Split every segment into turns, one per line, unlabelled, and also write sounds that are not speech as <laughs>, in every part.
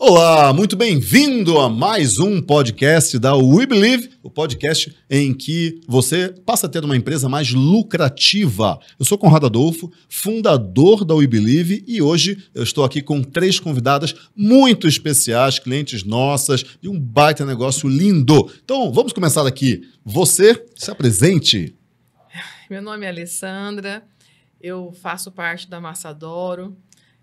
Olá, muito bem-vindo a mais um podcast da We Believe, o podcast em que você passa a ter uma empresa mais lucrativa. Eu sou Conrado Adolfo, fundador da We Believe, e hoje eu estou aqui com três convidadas muito especiais, clientes nossas, e um baita negócio lindo. Então, vamos começar aqui. Você se apresente.
Meu nome é Alessandra, eu faço parte da Massadoro.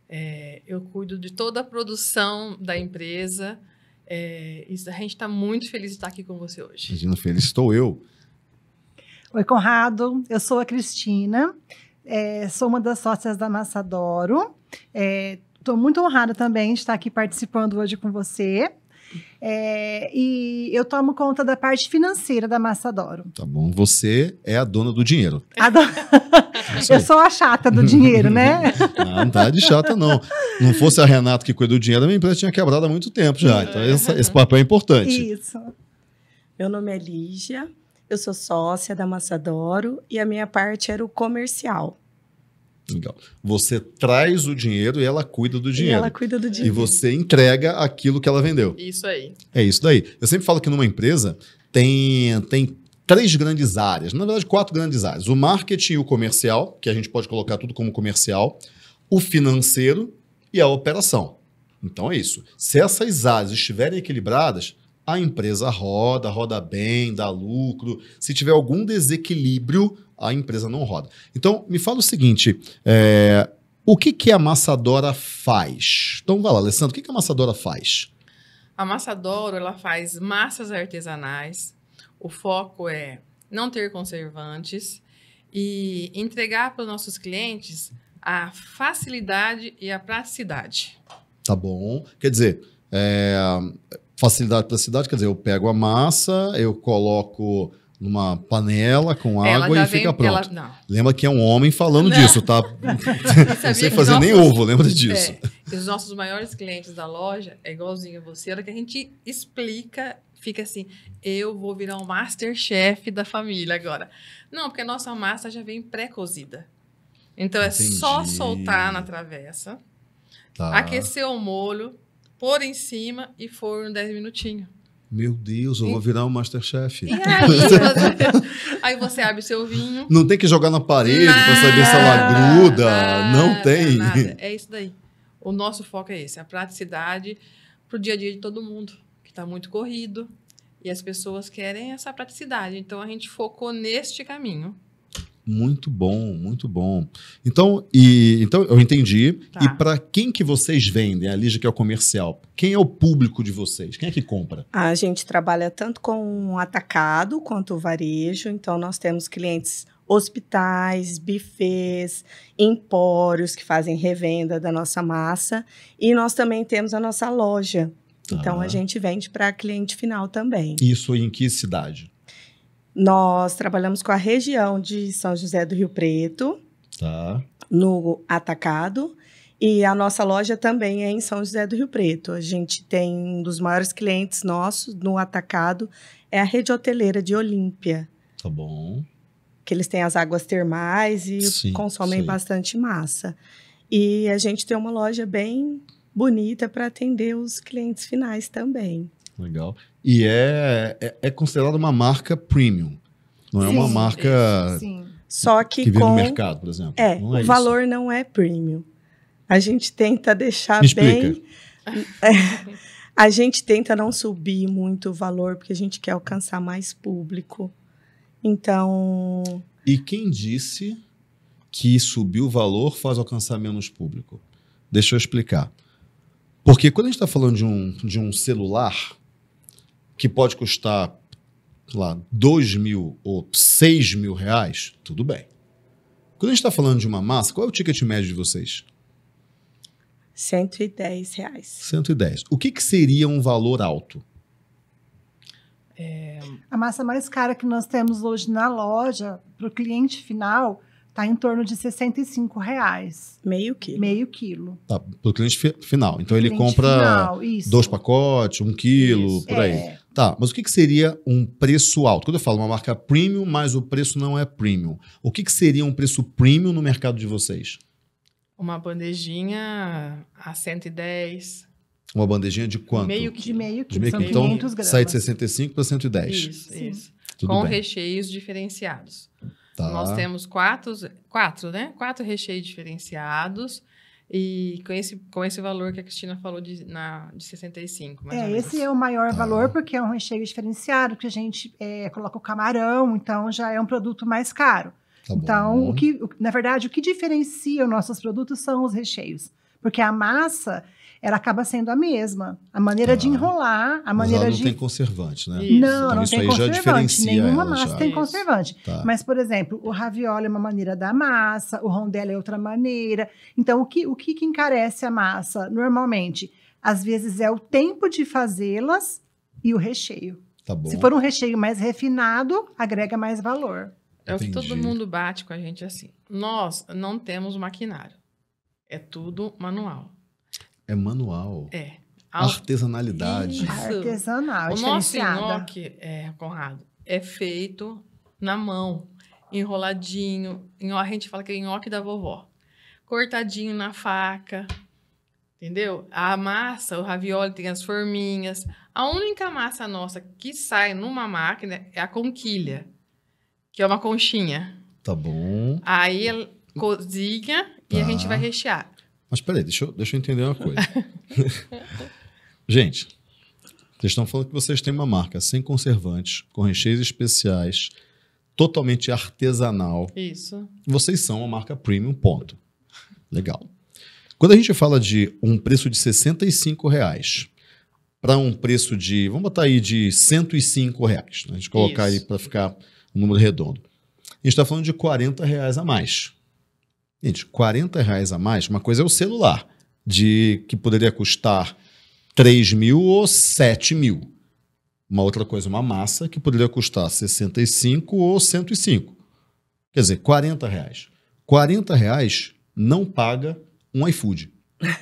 É, eu cuido de toda a produção da empresa. É, isso, a gente está muito feliz de estar aqui com você hoje.
Imagina, feliz estou eu.
Oi, Conrado. Eu sou a Cristina. É, sou uma das sócias da Massadoro. Estou muito honrada também de estar aqui participando hoje com você. É, e eu tomo conta da parte financeira da Massadoro.
Tá bom. Você é a dona do dinheiro.
Do... eu sou a chata do dinheiro, né? <laughs>
não, não tá de chata, não. Não fosse a Renata que cuida do dinheiro, a minha empresa tinha quebrado há muito tempo já. Então, essa, esse papel é importante.
Isso. Meu nome é Lígia, eu sou sócia da Massadoro e a minha parte era o comercial.
Legal. Você traz o dinheiro e ela cuida do dinheiro.
E ela cuida do dinheiro.
E você entrega aquilo que ela vendeu.
Isso aí.
É isso daí. Eu sempre falo que numa empresa tem, tem três grandes áreas, na verdade, quatro grandes áreas: o marketing e o comercial, que a gente pode colocar tudo como comercial, o financeiro e a operação. Então é isso. Se essas áreas estiverem equilibradas, a empresa roda, roda bem, dá lucro. Se tiver algum desequilíbrio, a empresa não roda. Então, me fala o seguinte: é, o que, que a amassadora faz? Então, vai lá, Alessandro, o que, que a amassadora faz?
A amassadora ela faz massas artesanais. O foco é não ter conservantes e entregar para os nossos clientes a facilidade e a praticidade.
Tá bom. Quer dizer, é, facilidade e praticidade, quer dizer, eu pego a massa, eu coloco numa panela com água e fica pronto. Ela, lembra que é um homem falando não. disso, tá? <laughs> não sei fazer nossos, nem ovo, lembra disso.
É, os nossos maiores clientes da loja é igualzinho a você, era que a gente explica, fica assim, eu vou virar um masterchef da família agora. Não, porque a nossa massa já vem pré-cozida. Então é Entendi. só soltar na travessa, tá. aquecer o molho, pôr em cima e forno 10 minutinhos.
Meu Deus, eu vou virar um Masterchef.
E aí, você, <laughs> aí você abre seu vinho.
Não tem que jogar na parede para saber se ela gruda. Nada, não tem.
Nada. É isso daí. O nosso foco é esse, a praticidade para o dia a dia de todo mundo, que está muito corrido. E as pessoas querem essa praticidade. Então a gente focou neste caminho.
Muito bom, muito bom. Então, e, então eu entendi. Tá. E para quem que vocês vendem? A Lígia que é o comercial. Quem é o público de vocês? Quem é que compra?
A gente trabalha tanto com atacado quanto varejo. Então, nós temos clientes hospitais, bufês, empórios que fazem revenda da nossa massa. E nós também temos a nossa loja. Então, a gente vende para cliente final também.
Isso em que cidade?
Nós trabalhamos com a região de São José do Rio Preto,
tá.
no atacado, e a nossa loja também é em São José do Rio Preto. A gente tem um dos maiores clientes nossos no atacado, é a rede hoteleira de Olímpia.
Tá bom.
Que eles têm as águas termais e sim, consomem sim. bastante massa. E a gente tem uma loja bem bonita para atender os clientes finais também.
Legal. E é, é, é considerada uma marca premium. Não sim, é uma marca sim.
Só que,
que
com...
no mercado, por exemplo.
É,
não é
o
isso.
valor não é premium. A gente tenta deixar
Me
bem. <laughs> É, a gente tenta não subir muito o valor, porque a gente quer alcançar mais público. Então.
E quem disse que subir o valor faz alcançar menos público? Deixa eu explicar. Porque quando a gente está falando de um, de um celular, que pode custar, lá, 2 mil ou 6 mil reais, tudo bem. Quando a gente está falando de uma massa, qual é o ticket médio de vocês?
110 reais.
110. O que, que seria um valor alto?
É... A massa mais cara que nós temos hoje na loja, para o cliente final, está em torno de 65 reais.
Meio quilo.
Meio quilo.
Tá, para o cliente fi final. Então ele compra final, dois pacotes, um quilo, isso. por aí. É. Tá, mas o que, que seria um preço alto? Quando eu falo uma marca premium, mas o preço não é premium. O que, que seria um preço premium no mercado de vocês?
Uma bandejinha a 110.
Uma bandejinha de quanto?
Meio
De
quilo.
meio
De
que
meio
são
quilo. Então,
500 gramas.
sai de 65 para 110.
Isso,
Sim.
isso.
Tudo
Com
bem.
recheios diferenciados.
Tá.
Nós temos quatro, quatro, né? Quatro recheios diferenciados. E com esse, com esse valor que a Cristina falou de, na, de 65, mais ou
É,
menos.
esse é o maior valor, porque é um recheio diferenciado, que a gente é, coloca o camarão, então já é um produto mais caro.
Tá
Então,
bom.
o que, o- na verdade, o que diferencia os nossos produtos são os recheios. Porque a massa, ela acaba sendo a mesma. A maneira de
Tá.
enrolar, a
Mas
maneira
ela não
de.
tem conservante, né?
Isso.
Não,
Então
não
isso
tem
aí já
conservante.
diferencia
Nenhuma
ela
massa
já.
tem
Isso.
conservante.
Tá.
Mas, por exemplo, o ravioli é uma maneira da massa, o rondelli é outra maneira. Então, o que, o que, que encarece a massa normalmente? Às vezes é o tempo de fazê-las e o recheio.
Tá bom.
Se for um recheio mais refinado, agrega mais valor.
É o que
Entendi.
todo mundo bate com a gente assim. Nós não temos maquinário. É tudo manual.
É manual.
É.
Artesanalidade.
Isso.
Artesanal, é
o nosso nhoque, é, Conrado, é feito na mão, enroladinho. Nho- A gente fala que é nhoque da vovó. Cortadinho na faca. Entendeu? A massa, o ravioli tem as forminhas. A única massa nossa que sai numa máquina é a conquilha, que é uma conchinha.
Tá bom.
Aí ela e a
Tá.
gente vai rechear.
Mas peraí, deixa eu, deixa eu entender uma coisa. <laughs> Gente, vocês estão falando que vocês têm uma marca sem conservantes, com recheios especiais, totalmente artesanal.
Isso.
Vocês são uma marca premium, ponto. Legal. Quando a gente fala de um preço de 65 reais para um preço de, vamos botar aí de 105 reais, né? a gente colocar
Isso.
aí para ficar um número redondo. A gente está falando de 40 reais a mais. Gente, 40 reais a mais, uma coisa é o celular, de que poderia custar 3 mil ou 7 mil. Uma outra coisa, uma massa que poderia custar 65 ou 105. Quer dizer, 40 reais. 40 reais não paga um iFood. <laughs>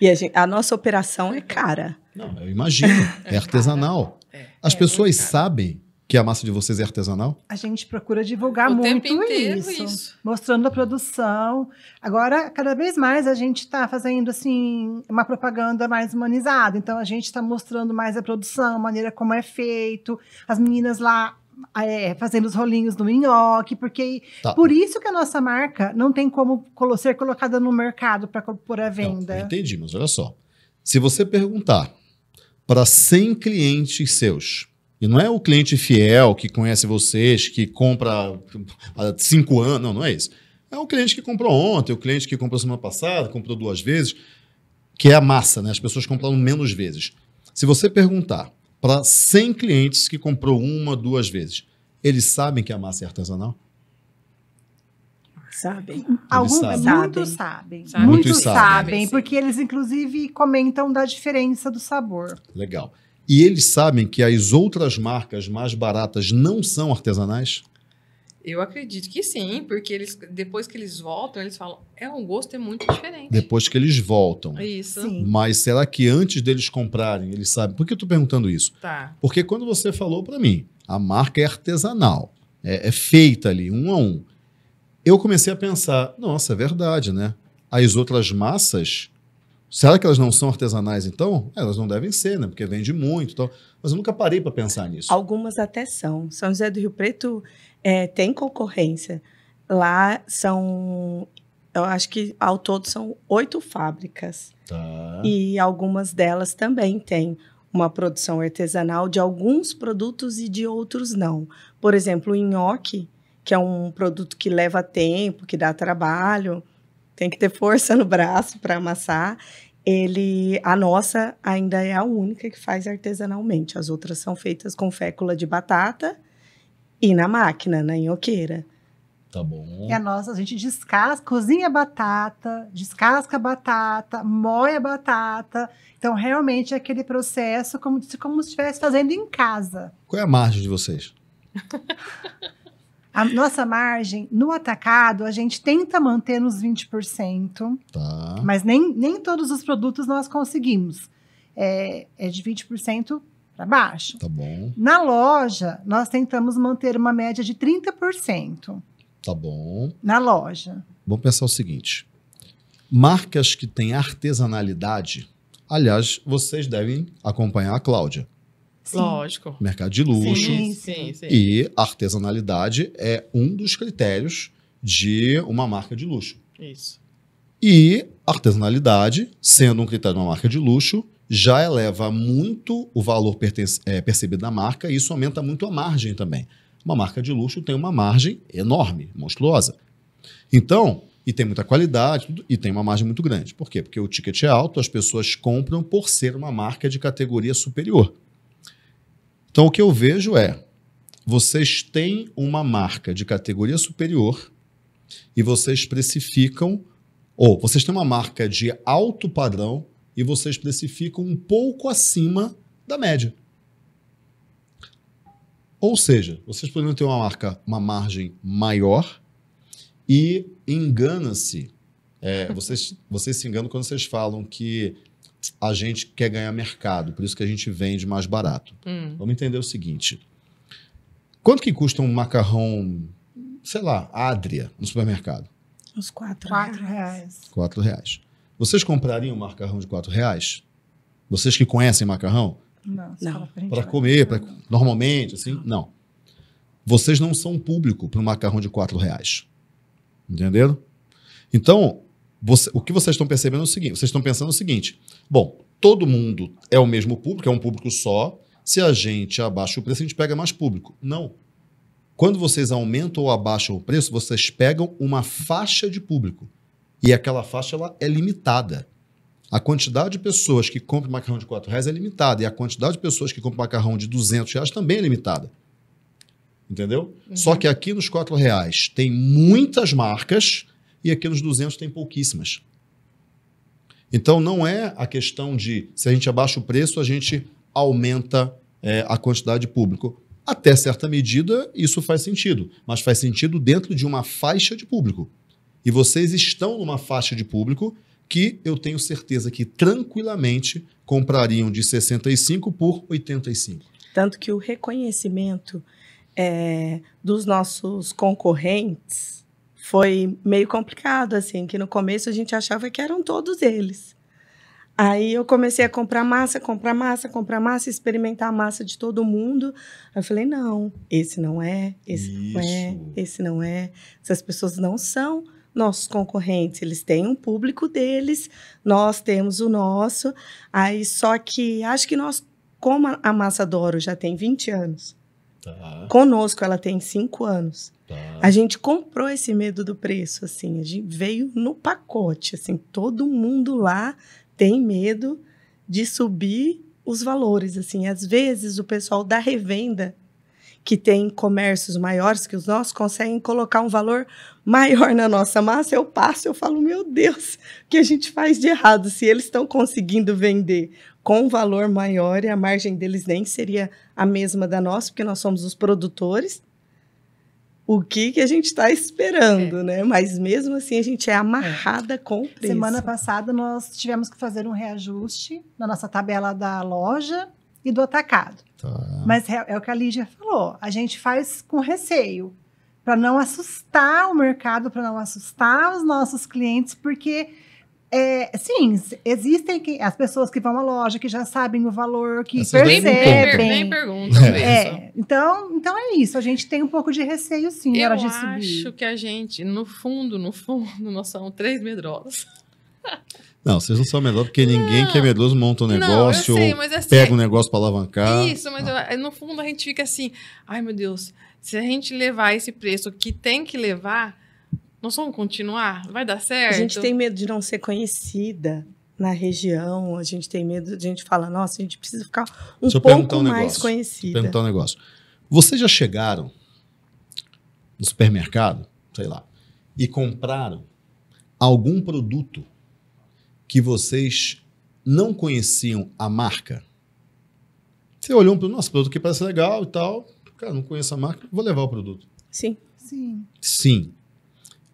E a, gente- a nossa operação é cara.
Não, eu imagino. <laughs> É artesanal.
É.
As
É,
pessoas sabem que a massa de vocês é artesanal?
A gente procura divulgar
O
muito
tempo inteiro
isso,
isso.
mostrando a produção. Agora, cada vez mais a gente está fazendo assim uma propaganda mais humanizada. Então, a gente está mostrando mais a produção, a maneira como é feito, as meninas lá é, fazendo os rolinhos do nhoque, porque
Tá.
por isso que a nossa marca não tem como ser colocada no mercado para pôr
Não,
venda.
eu entendi, mas olha só. Se você perguntar para 100 clientes seus, e não é o cliente fiel que conhece vocês, que compra há cinco anos, não, não é isso. É o cliente que comprou ontem, o cliente que comprou semana passada, comprou duas vezes, que é a massa, né? As pessoas compram menos vezes. Se você perguntar para 100 clientes que comprou uma, duas vezes, eles sabem que a massa é artesanal?
Sabe?
Alguns
sabem.
muitos sabem.
Sabem.
Muitos
Muitos
sabem,
sabem,
porque eles inclusive comentam da diferença do sabor.
Legal. E eles sabem que as outras marcas mais baratas não são artesanais?
Eu acredito que sim, porque eles depois que eles voltam, eles falam, é um gosto é muito diferente.
Depois que eles voltam.
Isso.
Sim.
Mas será que antes deles comprarem, eles sabem? Por que eu tô perguntando isso?
Tá.
Porque quando você falou para mim, a marca é artesanal, é, é feita ali, um a um. Eu comecei a pensar, nossa, é verdade, né? As outras massas, será que elas não são artesanais então? É, Elas não devem ser, né? Porque vende muito e tal. Mas eu nunca parei para pensar nisso.
Algumas até são. São José do Rio Preto é, tem concorrência. Lá são, eu acho que ao todo são oito fábricas.
Tá.
E algumas delas também têm uma produção artesanal de alguns produtos e de outros não. Por exemplo, o nhoque, que é um produto que leva tempo, que dá trabalho, tem que ter força no braço para amassar. Ele, a nossa ainda é a única que faz artesanalmente. As outras são feitas com fécula de batata e na máquina, na nhoqueira.
Tá bom.
E a nossa, a gente descasca, cozinha a batata, descasca a batata, moe a batata. Então, realmente, é aquele processo como se, como se estivesse fazendo em casa.
Qual é a margem de vocês? <laughs>
A nossa margem, no atacado, a gente tenta manter nos 20%,
Tá.
mas nem, nem todos os produtos nós conseguimos. É, é de 20% para baixo.
Tá bom.
Na loja, nós tentamos manter uma média de 30%
Tá bom.
na loja.
Vamos pensar o seguinte: marcas que têm artesanalidade, Aliás, vocês devem acompanhar a Cláudia.
Sim.
Lógico.
Mercado de luxo.
Sim,
sim, sim.
E artesanalidade é um dos critérios de uma marca de luxo.
Isso.
E artesanalidade, sendo um critério de uma marca de luxo, já eleva muito o valor é, percebido da marca e isso aumenta muito a margem também. Uma marca de luxo tem uma margem enorme, monstruosa. Então, e tem muita qualidade tudo, e tem uma margem muito grande. Por quê? Porque o ticket é alto, as pessoas compram por ser uma marca de categoria superior. Então, o que eu vejo é: vocês têm uma marca de categoria superior e vocês precificam, ou vocês têm uma marca de alto padrão e vocês precificam um pouco acima da média. Ou seja, vocês poderiam ter uma marca, uma margem maior e engana-se. é, vocês, vocês se enganam quando vocês falam que a gente quer ganhar mercado, por isso que a gente vende mais barato.
Hum.
Vamos entender o seguinte: quanto que custa um macarrão, sei lá, Adria, no supermercado?
Uns quatro,
Quatro
reais.
reais.
Quatro reais. Vocês comprariam um macarrão de quatro reais? Vocês que conhecem macarrão?
Não,
Não.
Para comer, pra, normalmente, assim? Não. Vocês não são público para um macarrão de quatro reais. Entenderam? Então, você- o que vocês estão percebendo é o seguinte: vocês estão pensando o seguinte: bom, todo mundo é o mesmo público, é um público só. Se a gente abaixa o preço, a gente pega mais público. Não. Quando vocês aumentam ou abaixam o preço, vocês pegam uma faixa de público. E aquela faixa ela é limitada. A quantidade de pessoas que compram macarrão de 4 reais é limitada. E a quantidade de pessoas que compram macarrão de 200 reais também é limitada. Entendeu? Só que aqui nos 4 reais tem muitas marcas e aqui nos 200 tem pouquíssimas. Então não é a questão de se a gente abaixa o preço, a gente aumenta é, a quantidade de público. Até certa medida, isso faz sentido, mas faz sentido dentro de uma faixa de público. E vocês estão numa faixa de público que eu tenho certeza que tranquilamente comprariam de 65 por 85.
Tanto que o reconhecimento é, dos nossos concorrentes foi meio complicado, assim, que no começo a gente achava que eram todos eles. Aí eu comecei a comprar massa, comprar massa, comprar massa, experimentar a massa de todo mundo. Aí eu falei, não, esse não é, esse não é,
Isso.
esse não é. Essas pessoas não são nossos concorrentes, eles têm um público deles, nós temos o nosso. Aí só que acho que nós, como a Massa Doro já tem 20 anos,
Tá,
conosco ela tem 5 anos.
tá.
A gente comprou esse medo do preço, assim, a gente veio no pacote, assim, todo mundo lá tem medo de subir os valores, assim. Às vezes o pessoal da revenda que tem comércios maiores que os nossos conseguem colocar um valor maior na nossa massa, eu passo, eu falo, meu Deus, o que a gente faz de errado? Se eles estão conseguindo vender com um valor maior e a margem deles nem seria a mesma da nossa, porque nós somos os produtores, o que, que a gente está esperando, né? Mas mesmo assim a gente é amarrada com o preço.
Semana passada nós tivemos que fazer um reajuste na nossa tabela da loja e do atacado.
Tá.
Mas é, é o que a Lígia falou, a gente faz com receio, para não assustar o mercado, para não assustar os nossos clientes, porque é, sim, existem que- as pessoas que vão à loja, que já sabem o valor, que
Essas daí
Nem,
percebem.
perguntam isso.
É, então, então é isso. A gente tem um pouco de receio, sim, na
Eu
hora de
acho
subir.
que a gente, no fundo, no fundo, nós somos três medrosos.
Não, vocês não são medrosos, porque ninguém
Não.
que é medroso monta um
Não, eu
negócio
sei,
ou
mas assim,
pega um negócio para alavancar.
Isso, mas eu- no fundo a gente fica assim, ai meu Deus, se a gente levar esse preço que tem que levar, nós vamos continuar? Vai dar
A
certo?
gente tem medo de não ser conhecida na região, a gente tem medo, a gente fala, nossa, a gente precisa ficar um
Deixa eu
pouco
um
mais
negócio.
conhecida.
perguntar um negócio. Vocês já chegaram no supermercado, sei lá, e compraram algum produto que vocês não conheciam a marca? Você olhou um produto, nossa, esse produto aqui parece legal e tal. Cara, não conheço a marca, vou levar o produto.
Sim,
Sim.
Sim.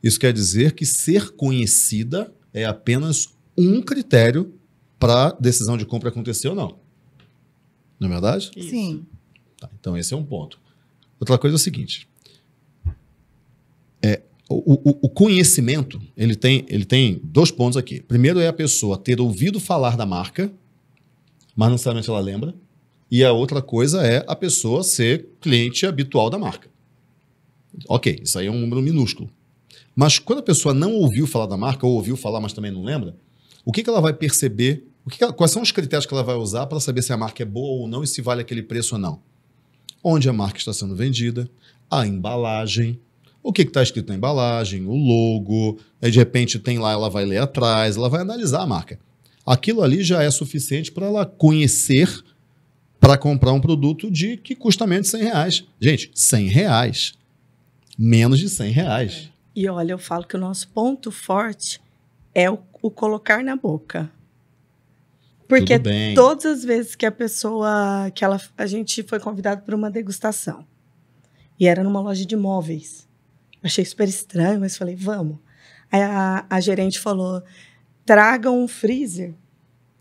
Isso quer dizer que ser conhecida é apenas um critério para decisão de compra acontecer ou não. Não é verdade?
Sim.
Tá, então, esse é um ponto. Outra coisa é o seguinte: o, o- o conhecimento ele tem, ele tem dois pontos aqui. Primeiro é a pessoa ter ouvido falar da marca mas não necessariamente ela lembra. E a outra coisa é a pessoa ser cliente habitual da marca. Ok, isso aí é um número minúsculo. Mas quando a pessoa não ouviu falar da marca, ou ouviu falar, mas também não lembra, o que, que ela vai perceber? O que que ela- quais são os critérios que ela vai usar para saber se a marca é boa ou não e se vale aquele preço ou não? Onde a marca está sendo vendida, a embalagem, o que está escrito na embalagem, o logo, aí de repente tem lá, ela vai ler atrás, ela vai analisar a marca. Aquilo ali já é suficiente para ela conhecer para comprar um produto de que custa menos de 100 reais. Gente, 100 reais. Menos de 100 reais.
E olha, eu falo que o nosso ponto forte é o, o colocar na boca. Porque todas as vezes que a pessoa, que ela, a gente foi convidado para uma degustação e era numa loja de móveis. Achei super estranho, mas falei, vamos. Aí a, a gerente falou, tragam um freezer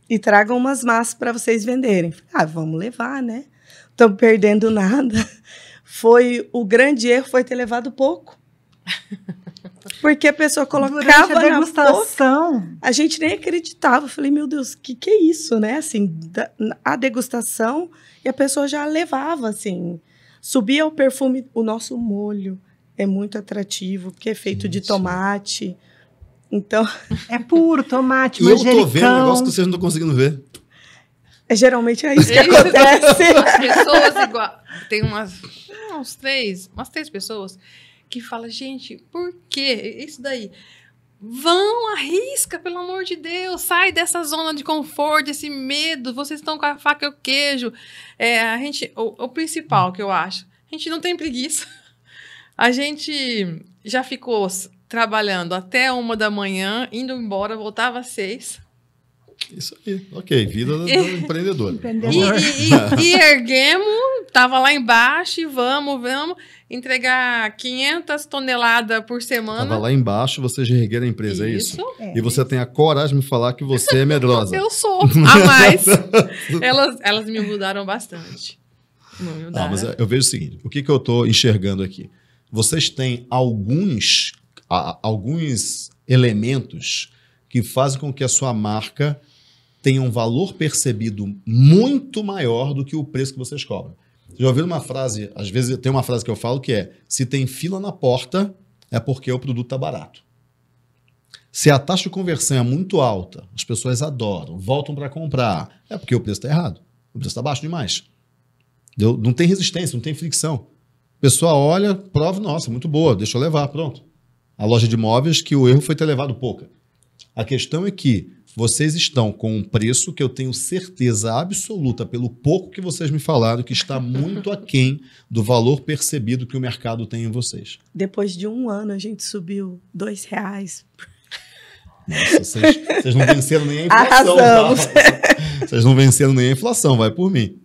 e tragam umas massas para vocês venderem. Falei, ah, vamos levar, né? Estamos perdendo nada. <laughs> Foi o grande erro foi ter levado pouco. <laughs> Porque a pessoa colocava
a
na boca
degustação,
a gente nem acreditava. Eu falei, meu Deus, o que, que é isso, né? Assim, da- a degustação e a pessoa já levava, assim. Subia o perfume, o nosso molho é muito atrativo, porque é feito de
Gente.
tomate. Então,
é puro tomate, <laughs>
E eu tô vendo um
manjericão.
negócio que vocês não estão conseguindo ver.
é, geralmente é isso que acontece. <laughs>
As pessoas igual. Tem umas. Uns três, umas três pessoas que falam, gente, por quê? Isso daí. Vão, arrisca, pelo amor de Deus, sai dessa zona de conforto, desse medo. Vocês estão com a faca e o queijo. É, a gente, o, o principal que eu acho, a gente não tem preguiça. A gente já ficou trabalhando até uma da manhã, indo embora, voltava às seis.
Isso aí. Ok, vida do, do empreendedor.
E, e, e, e erguemos, tava lá embaixo e vamos, vamos entregar 500 toneladas por semana.
Tava lá embaixo, vocês reergueram a empresa, é isso?
É.
E você tem a coragem de me falar que você é medrosa.
Eu sou <laughs> a mais. <laughs> elas, elas me mudaram bastante. Não
Ah, mas eu vejo o seguinte: o que, que eu estou enxergando aqui? Vocês têm alguns, a- alguns elementos que fazem com que a sua marca tenha um valor percebido muito maior do que o preço que vocês cobram. Já ouviram uma frase? Às vezes tem uma frase que eu falo que é: se tem fila na porta, é porque o produto está barato. Se a taxa de conversão é muito alta, as pessoas adoram, voltam para comprar, é porque o preço está errado. O preço está baixo demais. Não tem resistência, não tem fricção. Pessoa olha, prova, nossa, muito boa, deixa eu levar, pronto. A loja de imóveis que o erro foi ter levado pouca. A questão é que vocês estão com um preço que eu tenho certeza absoluta, pelo pouco que vocês me falaram, que está muito <laughs> aquém do valor percebido que o mercado tem em vocês.
Depois de um ano, a gente subiu dois reais.
Nossa, vocês, vocês não venceram nem a <laughs> inflação. tá?
Arrasamos.
Vocês não venceram nem a inflação, vai por mim.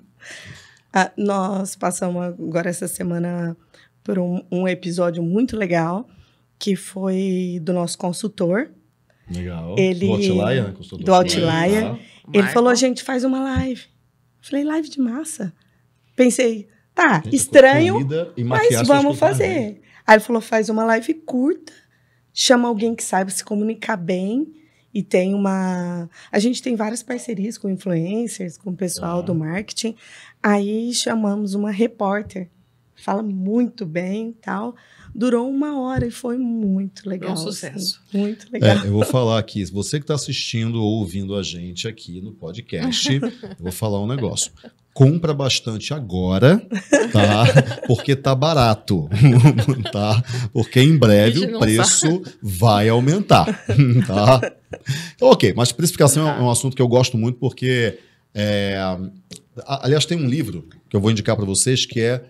Ah, nós passamos agora essa semana por um, um episódio muito legal, que foi do nosso consultor.
Legal.
Ele-
do Outlier, né? Consultor
do Outlier.
tá?
Ele falou, gente, faz uma live. Falei, live de massa? Pensei, tá,
Gente,
estranho, mas vamos fazer. Aí ele falou, faz uma live curta, chama alguém que saiba se comunicar bem e tem uma... A gente tem várias parcerias com influencers, com o pessoal
Ah.
do marketing. Aí chamamos uma repórter, fala muito bem e tal. Durou uma hora e foi muito legal.
Foi um sucesso.
assim, muito legal.
É, eu vou falar aqui, você que está assistindo ou ouvindo a gente aqui no podcast, <laughs> eu vou falar um negócio. Compra bastante agora, tá? <laughs> Porque tá barato, <laughs> tá? Porque em breve o preço vai aumentar, <laughs> tá? Então, ok, mas precificação é um assunto que eu gosto muito porque, é, aliás, tem um livro que eu vou indicar para vocês que é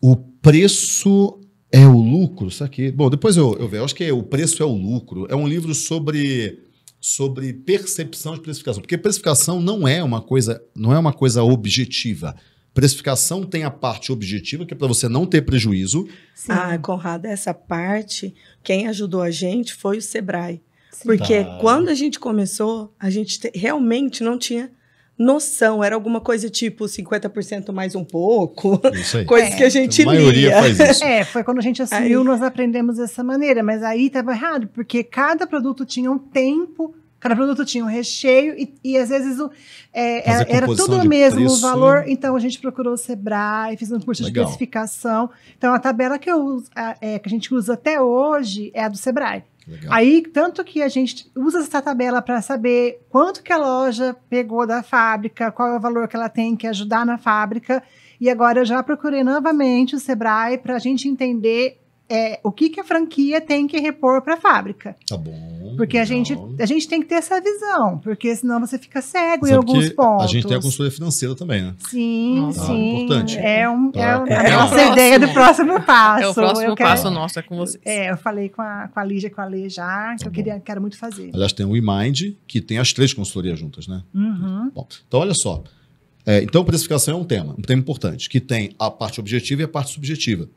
o preço é o lucro, isso aqui. Bom, depois eu, eu vejo. Eu acho que é o preço é o lucro. É um livro sobre, sobre percepção de precificação. Porque precificação não é uma coisa, não é uma coisa objetiva. Precificação tem a parte objetiva, que é para você não ter prejuízo.
Sim,
Ah, Conrado, essa parte, quem ajudou a gente foi o Sebrae.
sim.
Porque
Tá.
quando a gente começou, a gente te- realmente não tinha noção. Era alguma coisa tipo 50% mais um pouco.
Isso aí. <laughs>
Coisas
É.
que a gente
a maioria
lia.
faz isso.
É, foi quando a gente assumiu,
Aí-
nós aprendemos dessa maneira, mas aí estava errado, porque cada produto tinha um tempo Cada produto tinha um recheio e, e às vezes o, é, era, era tudo o mesmo
preço.
valor. Então a gente procurou o Sebrae, fiz um curso
Legal.
de especificação. Então a tabela que, eu a- é, que a gente usa até hoje é a do Sebrae.
Legal.
Aí, tanto que a gente usa essa tabela para saber quanto que a loja pegou da fábrica, qual é o valor que ela tem que ajudar na fábrica. E agora eu já procurei novamente o Sebrae para a gente entender é, o que, que a franquia tem que repor para a fábrica.
Tá bom.
Porque a gente, a gente tem que ter essa visão, porque senão você fica cego em
Sabe
alguns
que
pontos.
A gente tem a consultoria financeira também, né?
Sim,
Nossa.
sim.
Importante.
É, um, é,
Tá.
um-
É
a
o
nossa
próximo.
ideia do próximo passo.
É o próximo
Eu quero-
passo nosso, é com vocês.
É, eu falei com a, com a Lígia e com a Lê já, que
Tá
eu
bom.
queria, quero muito fazer.
Aliás, tem o eMind, que tem as três consultorias juntas, né?
Uhum.
Bom, então olha só. É, então, precificação é um tema, um tema importante, que tem a parte objetiva e a parte subjetiva.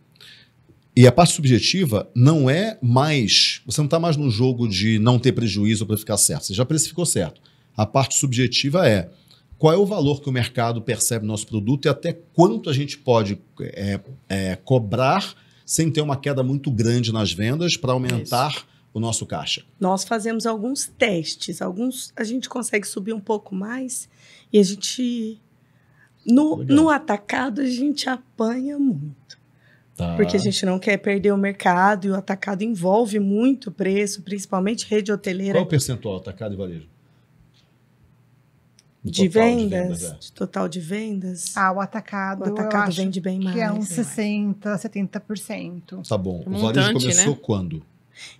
E a parte subjetiva não é mais. Você não está mais no jogo de não ter prejuízo para ficar certo. Você já precificou certo. A parte subjetiva é qual é o valor que o mercado percebe no nosso produto e até quanto a gente pode é, é, cobrar sem ter uma queda muito grande nas vendas para aumentar o nosso caixa.
Nós fazemos alguns testes, alguns a gente consegue subir um pouco mais e a gente no,
Legal.
no atacado a gente apanha muito,
Tá?
porque a gente não quer perder o mercado e o atacado envolve muito preço, principalmente rede hoteleira
Qual é o percentual atacado e varejo?
De,
total
vendas,
é.
de total de vendas.
Ah, o atacado,
o
eu
atacado
acho
vende bem mais.
que é uns
Bem mais.
60, 70%.
Tá bom. O
Montante,
varejo começou
né?
quando?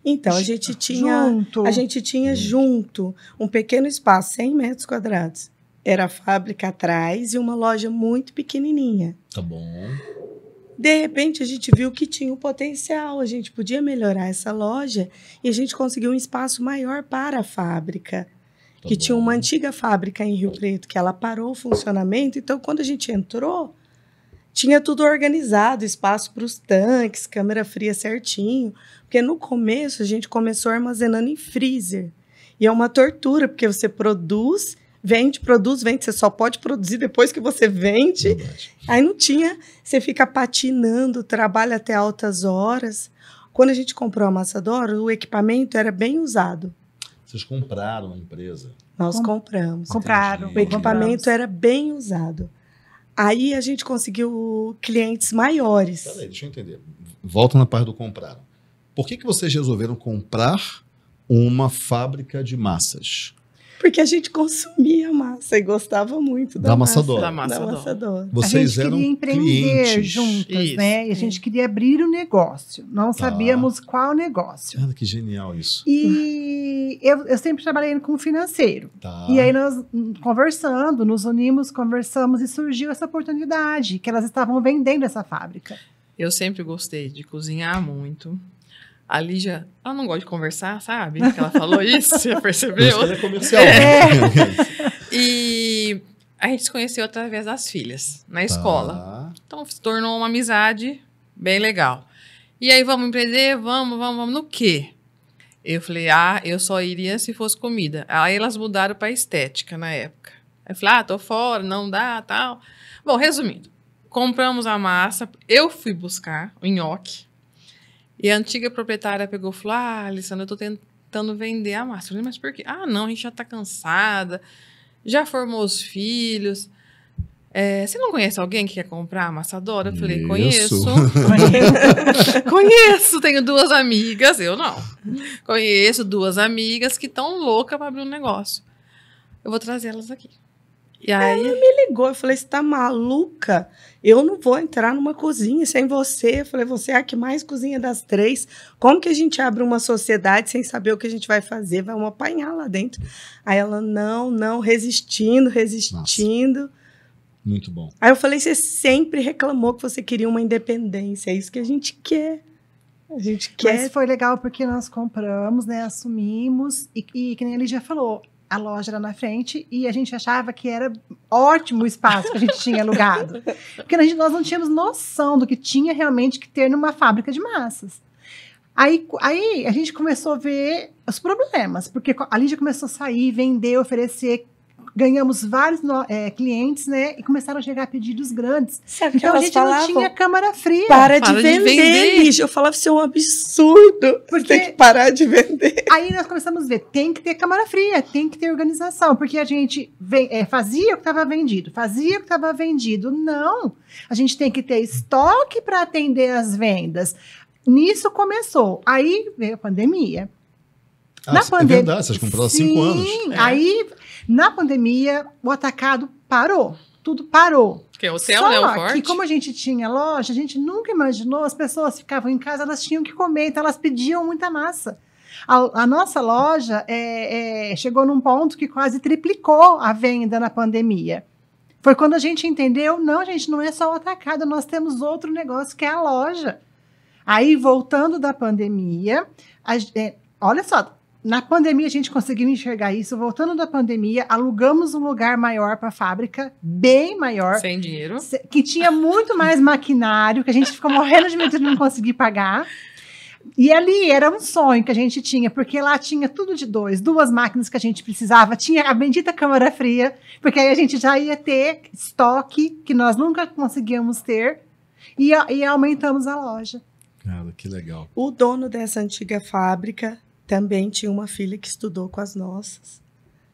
Então a gente tinha
Junto.
A gente tinha junto um pequeno espaço, 100 metros quadrados. Era a fábrica atrás e uma loja muito pequenininha.
Tá bom.
De repente, a gente viu que tinha um potencial, a gente podia melhorar essa loja e a gente conseguiu um espaço maior para a fábrica,
Tá
que
bom.
tinha uma antiga fábrica em Rio Preto, que ela parou o funcionamento. Então, quando a gente entrou, tinha tudo organizado, espaço para os tanques, câmera fria certinho. Porque no começo, a gente começou armazenando em freezer. E é uma tortura, porque você produz, vende, produz, vende. Você só pode produzir depois que você vende.
Verdade.
Aí não tinha, você fica patinando, trabalha até altas horas. Quando a gente comprou a Amassadora, o equipamento era bem usado.
Vocês compraram a empresa.
Nós
Com-
compramos.
Compraram.
Entendi.
O equipamento era bem usado. Aí a gente conseguiu clientes maiores.
Peraí, deixa eu entender. Volta na parte do compraram. Por que, que vocês resolveram comprar uma fábrica de massas?
Porque a gente consumia massa e gostava muito da,
Da
massa.
Da
Da
Amassadora.
Amassadora.
Vocês
a gente
eram
queria empreender
clientes.
juntas,
Isso.
né? E a gente queria abrir o negócio. Não
Tá.
sabíamos qual negócio.
Cara, que genial isso.
E eu, eu sempre trabalhei com financeiro.
Tá.
E aí nós, hum, conversando, nos unimos, conversamos e surgiu essa oportunidade, que elas estavam vendendo essa fábrica.
Eu sempre gostei de cozinhar muito. A Lígia, ela não gosta de conversar, sabe? Que ela falou <laughs> isso, você percebeu?
ela é comercial.
E a gente se conheceu através das filhas, na escola.
Tá.
Então se tornou uma amizade bem legal. E aí, vamos empreender? Vamos, vamos, vamos. No quê? Eu falei, ah, eu só iria se fosse comida. Aí elas mudaram para estética na época. Aí eu falei, ah, tô fora, não dá, tal. Bom, resumindo, compramos a massa, eu fui buscar o nhoque. E a antiga proprietária pegou e falou, ah, Alessandra, eu tô tentando vender a massa. Eu falei, mas por quê? Ah, não, a gente já tá cansada, já formou os filhos. É, você não conhece alguém que quer comprar amassadora? Eu falei, conheço. <laughs> Conheço, tenho duas amigas, eu não. Conheço duas amigas que estão loucas para abrir um negócio. Eu vou trazer elas aqui. E aí,
ligou, eu falei, você tá maluca? Eu não vou entrar numa cozinha sem você. Eu falei, você é a que mais cozinha das três. Como que a gente abre uma sociedade sem saber o que a gente vai fazer? Vamos apanhar lá dentro. Aí ela, não, não, resistindo, resistindo.
Muito bom.
Aí eu falei, você sempre reclamou que você queria uma independência. É isso que a gente quer. A gente quer.
Mas foi legal porque nós compramos, né? Assumimos, e, e que nem ele já falou, a loja era na frente e a gente achava que era ótimo o espaço que a gente tinha alugado. <laughs> Porque gente, nós não tínhamos noção do que tinha realmente que ter numa fábrica de massas. Aí, aí a gente começou a ver os problemas, porque a Lígia começou a sair, vender, oferecer ganhamos vários no- é, clientes, né? E começaram a chegar pedidos grandes.
Sabe
Então a gente não
falavam?
tinha câmara fria.
Para, de,
Para de
vender,
vender.
bicho. Eu falava, isso é um absurdo.
Porque-
Tem que parar de vender.
Aí nós começamos a ver, tem que ter câmara fria, tem que ter organização, porque a gente ven- é, fazia o que estava vendido, fazia o que estava vendido. Não, a gente tem que ter estoque para atender as vendas. Nisso começou. Aí veio a pandemia.
Ah,
Na
é
pandem-
verdade, vocês compraram há cinco anos.
Sim,
É.
aí na pandemia o atacado parou, tudo parou.
Porque o hotel,
Só
né? O forte.
que como a gente tinha loja, a gente nunca imaginou, as pessoas ficavam em casa, elas tinham que comer, então elas pediam muita massa. A, a nossa loja é, é, chegou num ponto que quase triplicou a venda na pandemia. Foi quando a gente entendeu, não, gente, não é só o atacado, nós temos outro negócio que é a loja. Aí, voltando da pandemia, a é, olha só, na pandemia a gente conseguiu enxergar isso. Voltando da pandemia, alugamos um lugar maior para a fábrica, bem maior
Sem dinheiro.
que tinha muito mais maquinário, que a gente ficou morrendo de medo de não conseguir pagar. E ali era um sonho que a gente tinha, porque lá tinha tudo de dois, duas máquinas que a gente precisava, tinha a bendita câmara fria, porque aí a gente já ia ter estoque que nós nunca conseguíamos ter, e, e aumentamos a loja.
Cara, que legal.
O dono dessa antiga fábrica também tinha uma filha que estudou com as nossas.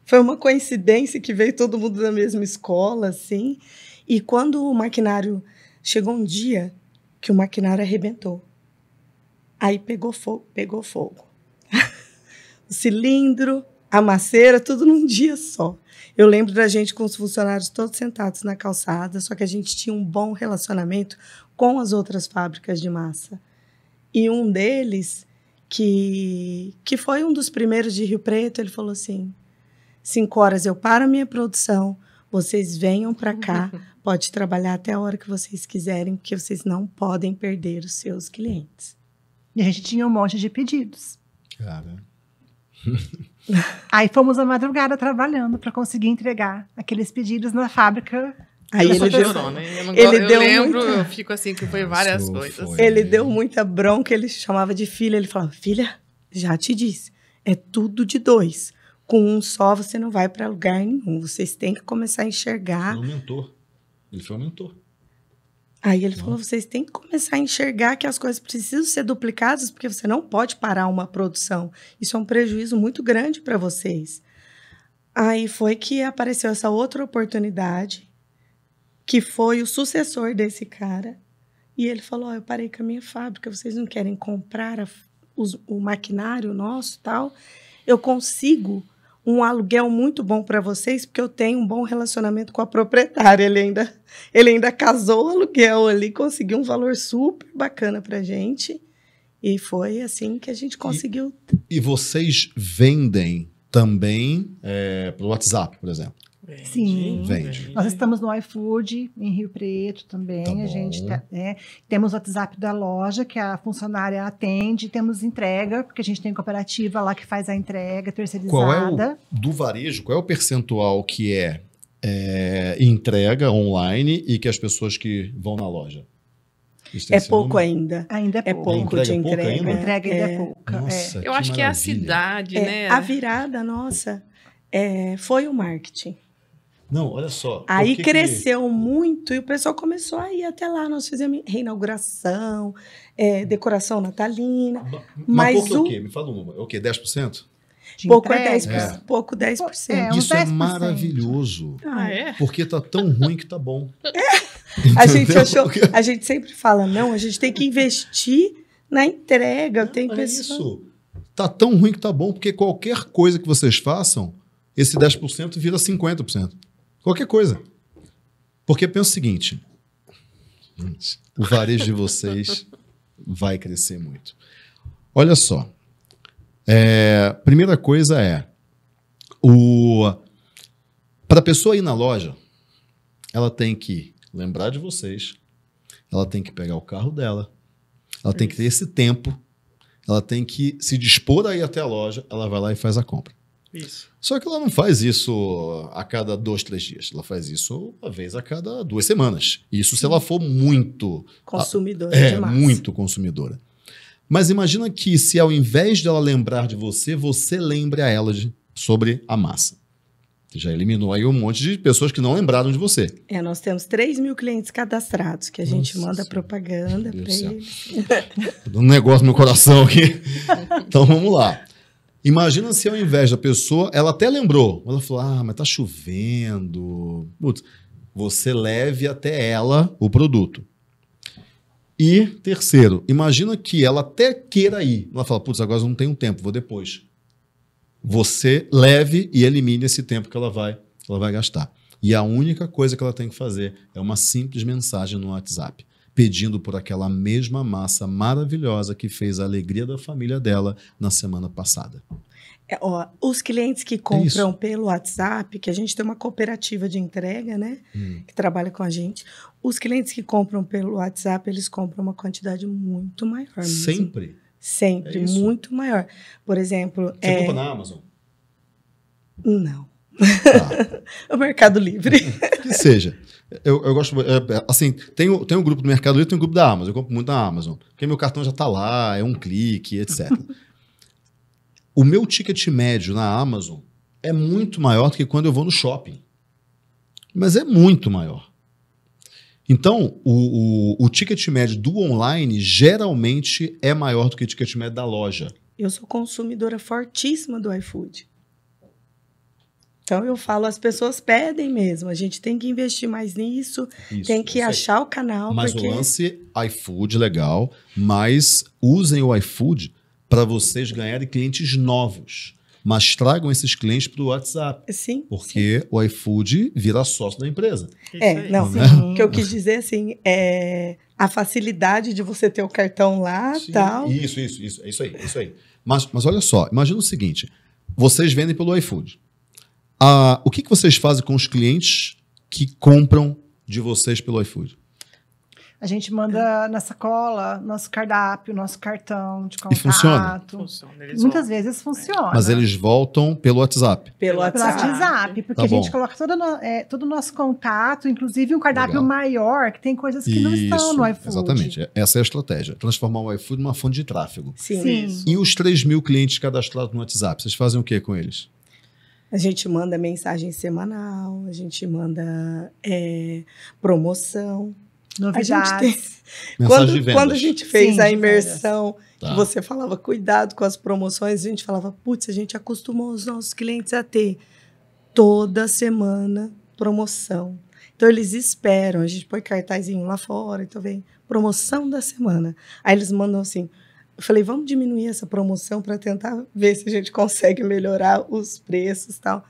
Foi uma coincidência que veio todo mundo da mesma escola, assim. E quando o maquinário chegou um dia que o maquinário arrebentou. Aí pegou fogo, pegou fogo. <laughs> o cilindro, a maceira, tudo num dia só. Eu lembro da gente com os funcionários todos sentados na calçada, só que a gente tinha um bom relacionamento com as outras fábricas de massa. E um deles, que, que foi um dos primeiros de Rio Preto, ele falou assim: cinco horas eu paro a minha produção, vocês venham para cá, <laughs> pode trabalhar até a hora que vocês quiserem, porque vocês não podem perder os seus clientes.
E a gente tinha um monte de pedidos.
Cara. <laughs>
Aí fomos à madrugada trabalhando para conseguir entregar aqueles pedidos na fábrica.
Aí
eu
ele deu,
chorona, hein? Eu, não
ele
go- eu
deu
lembro,
muita-
eu fico assim, que foi várias
Isso
coisas.
foi.
ele deu muita bronca, ele chamava de filha, ele falava: filha, já te disse, é tudo de dois. Com um só você não vai para lugar nenhum. Vocês têm que começar a enxergar
Foi um mentor. Ele foi um mentor.
Aí ele falou: vocês têm que começar a enxergar que as coisas precisam ser duplicadas, porque você não pode parar uma produção. Isso é um prejuízo muito grande para vocês. Aí foi que apareceu essa outra oportunidade, que foi o sucessor desse cara. E ele falou: "Ó, eu parei com a minha fábrica, vocês não querem comprar a- os- o maquinário nosso tal? Eu consigo um aluguel muito bom para vocês, porque eu tenho um bom relacionamento com a proprietária. Ele ainda, <laughs> ele ainda casou o aluguel ali, conseguiu um valor super bacana para gente. E foi assim que a gente conseguiu.
E vocês vendem também é, pelo WhatsApp, por exemplo.
Vende,
Sim.
Vende.
Nós estamos no iFood, em Rio Preto também.
Tá
a gente tá- é, temos o WhatsApp da loja, que a funcionária atende. Temos entrega, porque a gente tem cooperativa lá que faz a entrega terceirizada.
Qual é o do varejo? Qual é o percentual que é, é, entrega online e que as pessoas que vão na loja?
É pouco
número?
ainda.
Ainda é
É
pouco.
pouco
Entrega
de
é pouco
entrega.
ainda?
A entrega ainda é,
É.
pouca. é.
Nossa,
Eu acho que é a
maravilha.
cidade,
É,
né?
A virada nossa é, foi o marketing.
Não, olha só.
Aí
que que-
cresceu muito e o pessoal começou a ir até lá. Nós fizemos reinauguração, é, decoração natalina.
Ma-
Mas
Mas pouco é
o-
o quê? Me fala um número. É o quê? 10%?
De
Pouco é
entrega.
10%. Pouco 10%.
É,
Isso é
10%.
maravilhoso.
Ah, é?
Porque tá tão ruim que tá bom. <laughs>
A gente achou,
Porque-
a gente sempre fala, não, a gente tem que investir na entrega. Tem
é
pessoas.
isso. Tá tão ruim que tá bom, porque qualquer coisa que vocês façam, esse 10% vira 50%. Qualquer coisa. Porque pensa o seguinte: o varejo de vocês vai crescer muito. Olha só. É, primeira coisa é o para a pessoa ir na loja, ela tem que lembrar de vocês, ela tem que pegar o carro dela, ela tem que ter esse tempo, ela tem que se dispor a ir até a loja, ela vai lá e faz a compra.
Isso.
Só que ela não faz isso a cada dois, três dias. Ela faz isso uma vez a cada duas semanas. Isso se ela for muito
Consumidores
é,
de massa.
muito consumidora. Mas imagina que se ao invés dela lembrar de você, você lembre a ela de- sobre a massa. Já eliminou aí um monte de pessoas que não lembraram de você.
É, nós temos 3 mil clientes cadastrados que a gente
Nossa
manda
Senhora.
propaganda para eles.
Um negócio no meu coração aqui. <laughs> então vamos lá. Imagina se ao invés da pessoa, ela até lembrou, ela falou: ah, mas tá chovendo. Putz, você leve até ela o produto. E terceiro, imagina que ela até queira ir. Ela fala: putz, agora eu não tenho tempo, vou depois. Você leve e elimine esse tempo que ela vai, ela vai gastar. E a única coisa que ela tem que fazer é uma simples mensagem no WhatsApp pedindo por aquela mesma massa maravilhosa que fez a alegria da família dela na semana passada.
É, ó, os clientes que compram pelo WhatsApp, que a gente tem uma cooperativa de entrega, né?
Hum.
Que trabalha com a gente. Os clientes que compram pelo WhatsApp, eles compram uma quantidade muito maior. mesmo.
Sempre.
Sempre,
É
muito maior. Por exemplo,
Você
é...
compra na Amazon?
não.
Tá. <laughs>
O Mercado Livre. <laughs>
que seja. Eu, eu gosto. é, é, assim, tem tem o grupo do Mercado Livre tem o grupo da Amazon. Eu compro muito na Amazon. Porque meu cartão já está lá, é um clique, etc. <laughs> o meu ticket médio na Amazon é muito maior do que quando eu vou no shopping. Mas é muito maior. Então, o, o, o ticket médio do online geralmente é maior do que o ticket médio da loja.
Eu sou consumidora fortíssima do iFood. Então eu falo, as pessoas pedem mesmo. A gente tem que investir mais nisso,
Isso,
tem que achar o canal,
Mas
porque
o lance iFood, legal, mas usem o iFood para vocês ganharem clientes novos. Mas tragam esses clientes para o WhatsApp,
sim.
porque o iFood vira sócio da empresa.
É,
aí.
não.
Né?
O que eu quis dizer assim é a facilidade de você ter o cartão lá,
Sim,
tal.
Isso, isso, isso, é isso aí, é isso aí. Mas, mas olha só, imagina o seguinte: vocês vendem pelo iFood. Ah, o que, que vocês fazem com os clientes que compram de vocês pelo iFood?
A gente manda na sacola nosso cardápio, nosso cartão de contato.
E funciona?
Funciona,
Muitas vezes funciona.
Mas eles voltam pelo WhatsApp.
Pelo
Pelo
WhatsApp.
WhatsApp, porque
Tá
a gente coloca todo, no- é, todo o nosso contato, inclusive um cardápio
Legal.
maior, que tem coisas que não estão no iFood.
Exatamente. Essa é a estratégia. Transformar o iFood numa fonte de tráfego.
Sim.
Sim.
Isso.
E os 3 mil clientes cadastrados no WhatsApp, vocês fazem o que com eles?
A gente manda mensagem semanal, a gente manda é, promoção. A
Novidades.
gente tem. Quando, quando a gente fez
Sim,
a imersão,
Tá.
que você falava cuidado com as promoções, a gente falava, putz, a gente acostumou os nossos clientes a ter toda semana promoção. Então eles esperam, a gente põe cartazinho lá fora, então vem promoção da semana. Aí eles mandam assim, eu falei, vamos diminuir essa promoção para tentar ver se a gente consegue melhorar os preços e tal.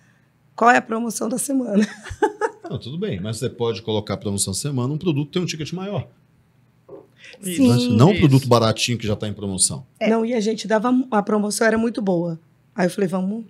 Qual é a promoção da semana? <laughs>
Não, tudo bem, mas você pode colocar promoção semana, um produto tem um ticket maior.
Sim.
não um
Isso.
produto baratinho que já está em promoção.
É.
Não, e a gente dava, a promoção era muito boa. Aí eu falei, vamos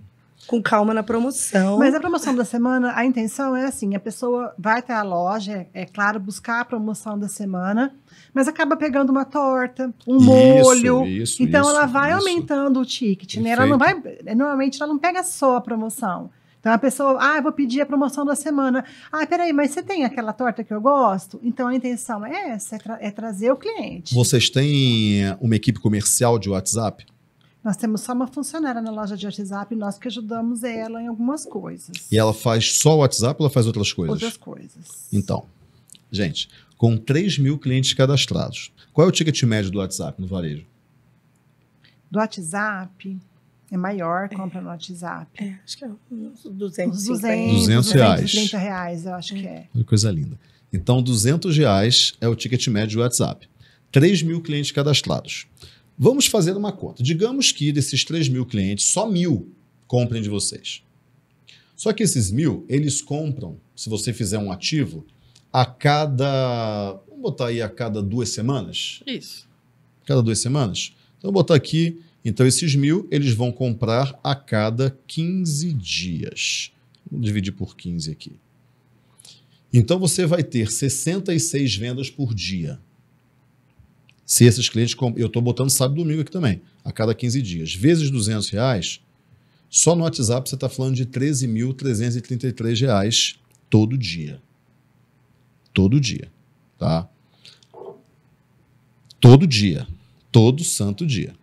com calma na promoção.
Mas a promoção da semana, a intenção é assim: a pessoa vai até a loja, é claro, buscar a promoção da semana, mas acaba pegando uma torta, um
Isso,
molho.
isso,
então
isso,
ela vai
isso.
aumentando o ticket, né? Ela não vai. Normalmente ela não pega só a promoção. Então a pessoa, ah, eu vou pedir a promoção da semana. Ah, peraí, mas você tem aquela torta que eu gosto? Então a intenção é essa, é, tra- é trazer o cliente.
Vocês têm uma equipe comercial de WhatsApp?
Nós temos só uma funcionária na loja de WhatsApp, nós que ajudamos ela em algumas coisas.
E ela faz só o WhatsApp ou ela faz outras coisas?
Outras coisas.
Então, gente, com 3 mil clientes cadastrados, qual é o ticket médio do WhatsApp no varejo?
Do WhatsApp é maior, compra no WhatsApp.
É, acho que é uns
Uns
200.
200,
200 reais.
230 reais, eu acho que é.
Coisa linda. Então, 200 reais é o ticket médio do WhatsApp. 3 mil clientes cadastrados. Vamos fazer uma conta. Digamos que desses 3 mil clientes, só mil comprem de vocês. Só que esses mil, eles compram, se você fizer um ativo, a cada. Vamos botar aí a cada duas semanas?
Isso.
Cada duas semanas? Então, vou botar aqui. Então, esses mil, eles vão comprar a cada 15 dias. Vou dividir por 15 aqui. Então, você vai ter 66 vendas por dia. Se esses clientes. Eu estou botando sábado e domingo aqui também, a cada 15 dias. Vezes 200 reais, só no WhatsApp você está falando de 13.333 reais todo dia. Todo dia. Tá? Todo dia. Todo santo dia.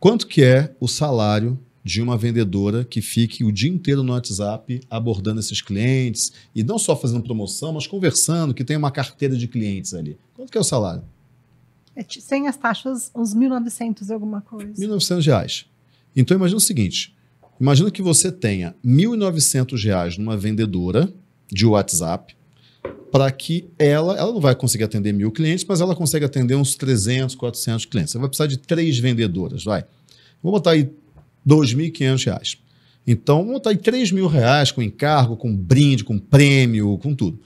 Quanto que é o salário de uma vendedora que fique o dia inteiro no WhatsApp abordando esses clientes e não só fazendo promoção, mas conversando, que tem uma carteira de clientes ali. Quanto que é o salário?
É, sem as taxas, uns 1.900 e alguma coisa.
1.900 reais. Então imagina o seguinte, imagina que você tenha 1.900 reais numa vendedora de WhatsApp para que ela, ela não vai conseguir atender mil clientes, mas ela consegue atender uns 300, 400 clientes. Você vai precisar de três vendedoras, vai. Vou botar aí 2.500 reais. Então, vamos botar aí 3 mil reais com encargo, com brinde, com prêmio, com tudo.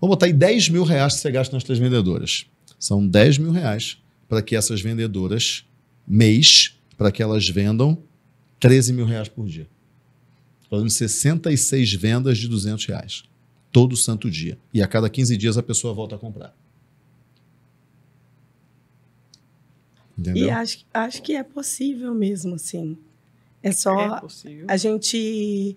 Vamos botar aí 10 mil reais que você gasta nas três vendedoras. São 10 mil reais para que essas vendedoras, mês, para que elas vendam 13 mil reais por dia. Fazendo 66 vendas de 200 reais. Todo santo dia. E a cada 15 dias a pessoa volta a comprar. Entendeu?
E acho, acho que é possível mesmo, assim. É só
É possível.
a gente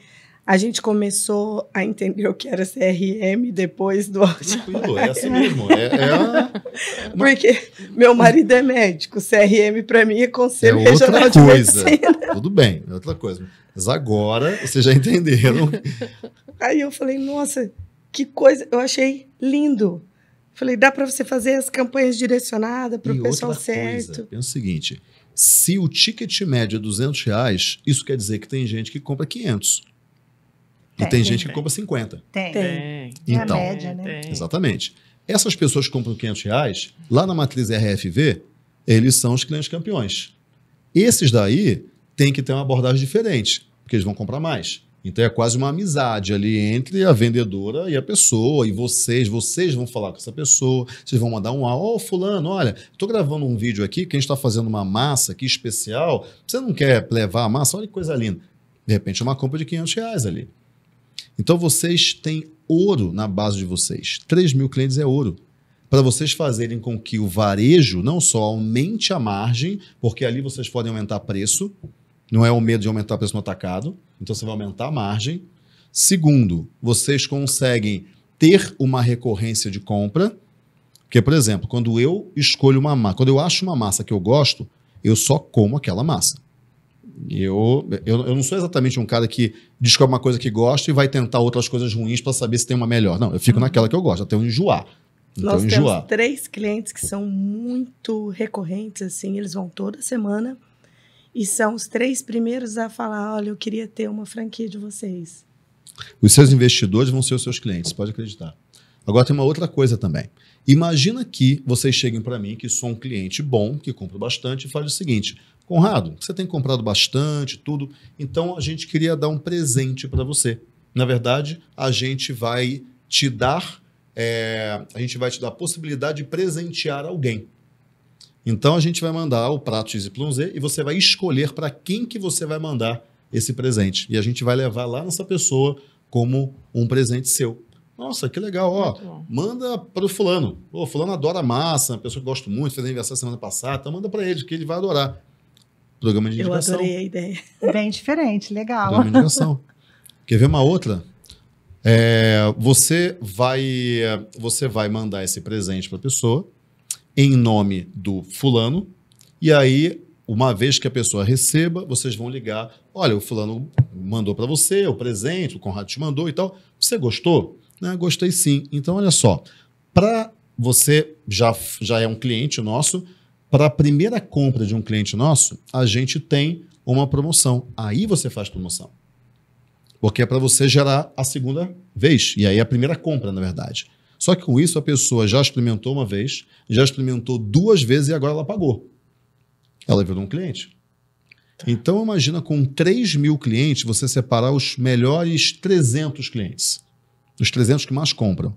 a gente começou a entender o que era CRM depois do
Tranquilo, é assim mesmo. É, é a- <laughs>
porque meu marido é médico, CRM para mim é
é
Conselho
outra
Regional de
coisa. Tudo bem, é outra coisa. Mas agora vocês já entenderam.
Aí eu falei, nossa, que coisa, eu achei lindo. Falei, dá para você fazer as campanhas direcionadas para o pessoal
outra coisa,
certo.
pensa o seguinte: se o ticket médio é 200 reais, isso quer dizer que tem gente que compra 500. E
Tem,
tem
tem,
gente que
tem.
compra 50.
Tem.
Tem.
Tem.
Então.
É a média, né?
Tem.
Exatamente. Essas pessoas que compram 500 reais, lá na matriz RFV, eles são os clientes campeões. Esses daí têm que ter uma abordagem diferente, porque eles vão comprar mais. Então é quase uma amizade ali entre a vendedora e a pessoa, e vocês, vocês vão falar com essa pessoa, vocês vão mandar um áudio, ô fulano, olha, estou gravando um vídeo aqui que a gente está fazendo uma massa aqui especial, você não quer levar a massa? Olha que coisa linda. De repente é uma compra de 500 reais ali. Então vocês têm ouro na base de vocês. 3 mil clientes é ouro. Para vocês fazerem com que o varejo não só aumente a margem, porque ali vocês podem aumentar preço, não é o medo de aumentar preço no atacado, então você vai aumentar a margem. Segundo, vocês conseguem ter uma recorrência de compra, porque, por exemplo, quando eu escolho uma massa, quando eu acho uma massa que eu gosto, eu só como aquela massa. Eu, eu, eu não sou exatamente um cara que descobre uma coisa que gosta e vai tentar outras coisas ruins para saber se tem uma melhor. Não, eu fico naquela que eu gosto, até eu enjoar. Então,
Nós
enjoar.
temos três clientes que são muito recorrentes, assim, eles vão toda semana e são os três primeiros a falar: olha, eu queria ter uma franquia de vocês.
Os seus investidores vão ser os seus clientes, pode acreditar. Agora tem uma outra coisa também. Imagina que vocês cheguem para mim, que sou um cliente bom, que compro bastante, e fale o seguinte: Conrado, você tem comprado bastante, tudo, então a gente queria dar um presente para você. Na verdade, a gente vai te dar, é, a gente vai te dar a possibilidade de presentear alguém. Então a gente vai mandar o prato XYZ e você vai escolher para quem que você vai mandar esse presente. E a gente vai levar lá nessa pessoa como um presente seu. Nossa, que legal, ó. Manda para o fulano. Pô, fulano adora massa, uma pessoa que gosto muito, fez aniversário semana passada, então manda para ele, que ele vai adorar. Programa de
Eu
indicação.
adorei a ideia.
Bem diferente, legal.
Programa de indicação. Quer ver uma outra? É, você vai você vai mandar esse presente para a pessoa em nome do fulano e aí uma vez que a pessoa receba vocês vão ligar olha o fulano mandou para você o presente o Conrado te mandou e tal você gostou né? gostei sim então olha só para você já já é um cliente nosso para a primeira compra de um cliente nosso a gente tem uma promoção aí você faz promoção porque é para você gerar a segunda vez. E aí é a primeira compra, na verdade. Só que com isso a pessoa já experimentou uma vez, já experimentou duas vezes e agora ela pagou. Ela virou um cliente. Então imagina com 3 mil clientes você separar os melhores 300 clientes. Os 300 que mais compram.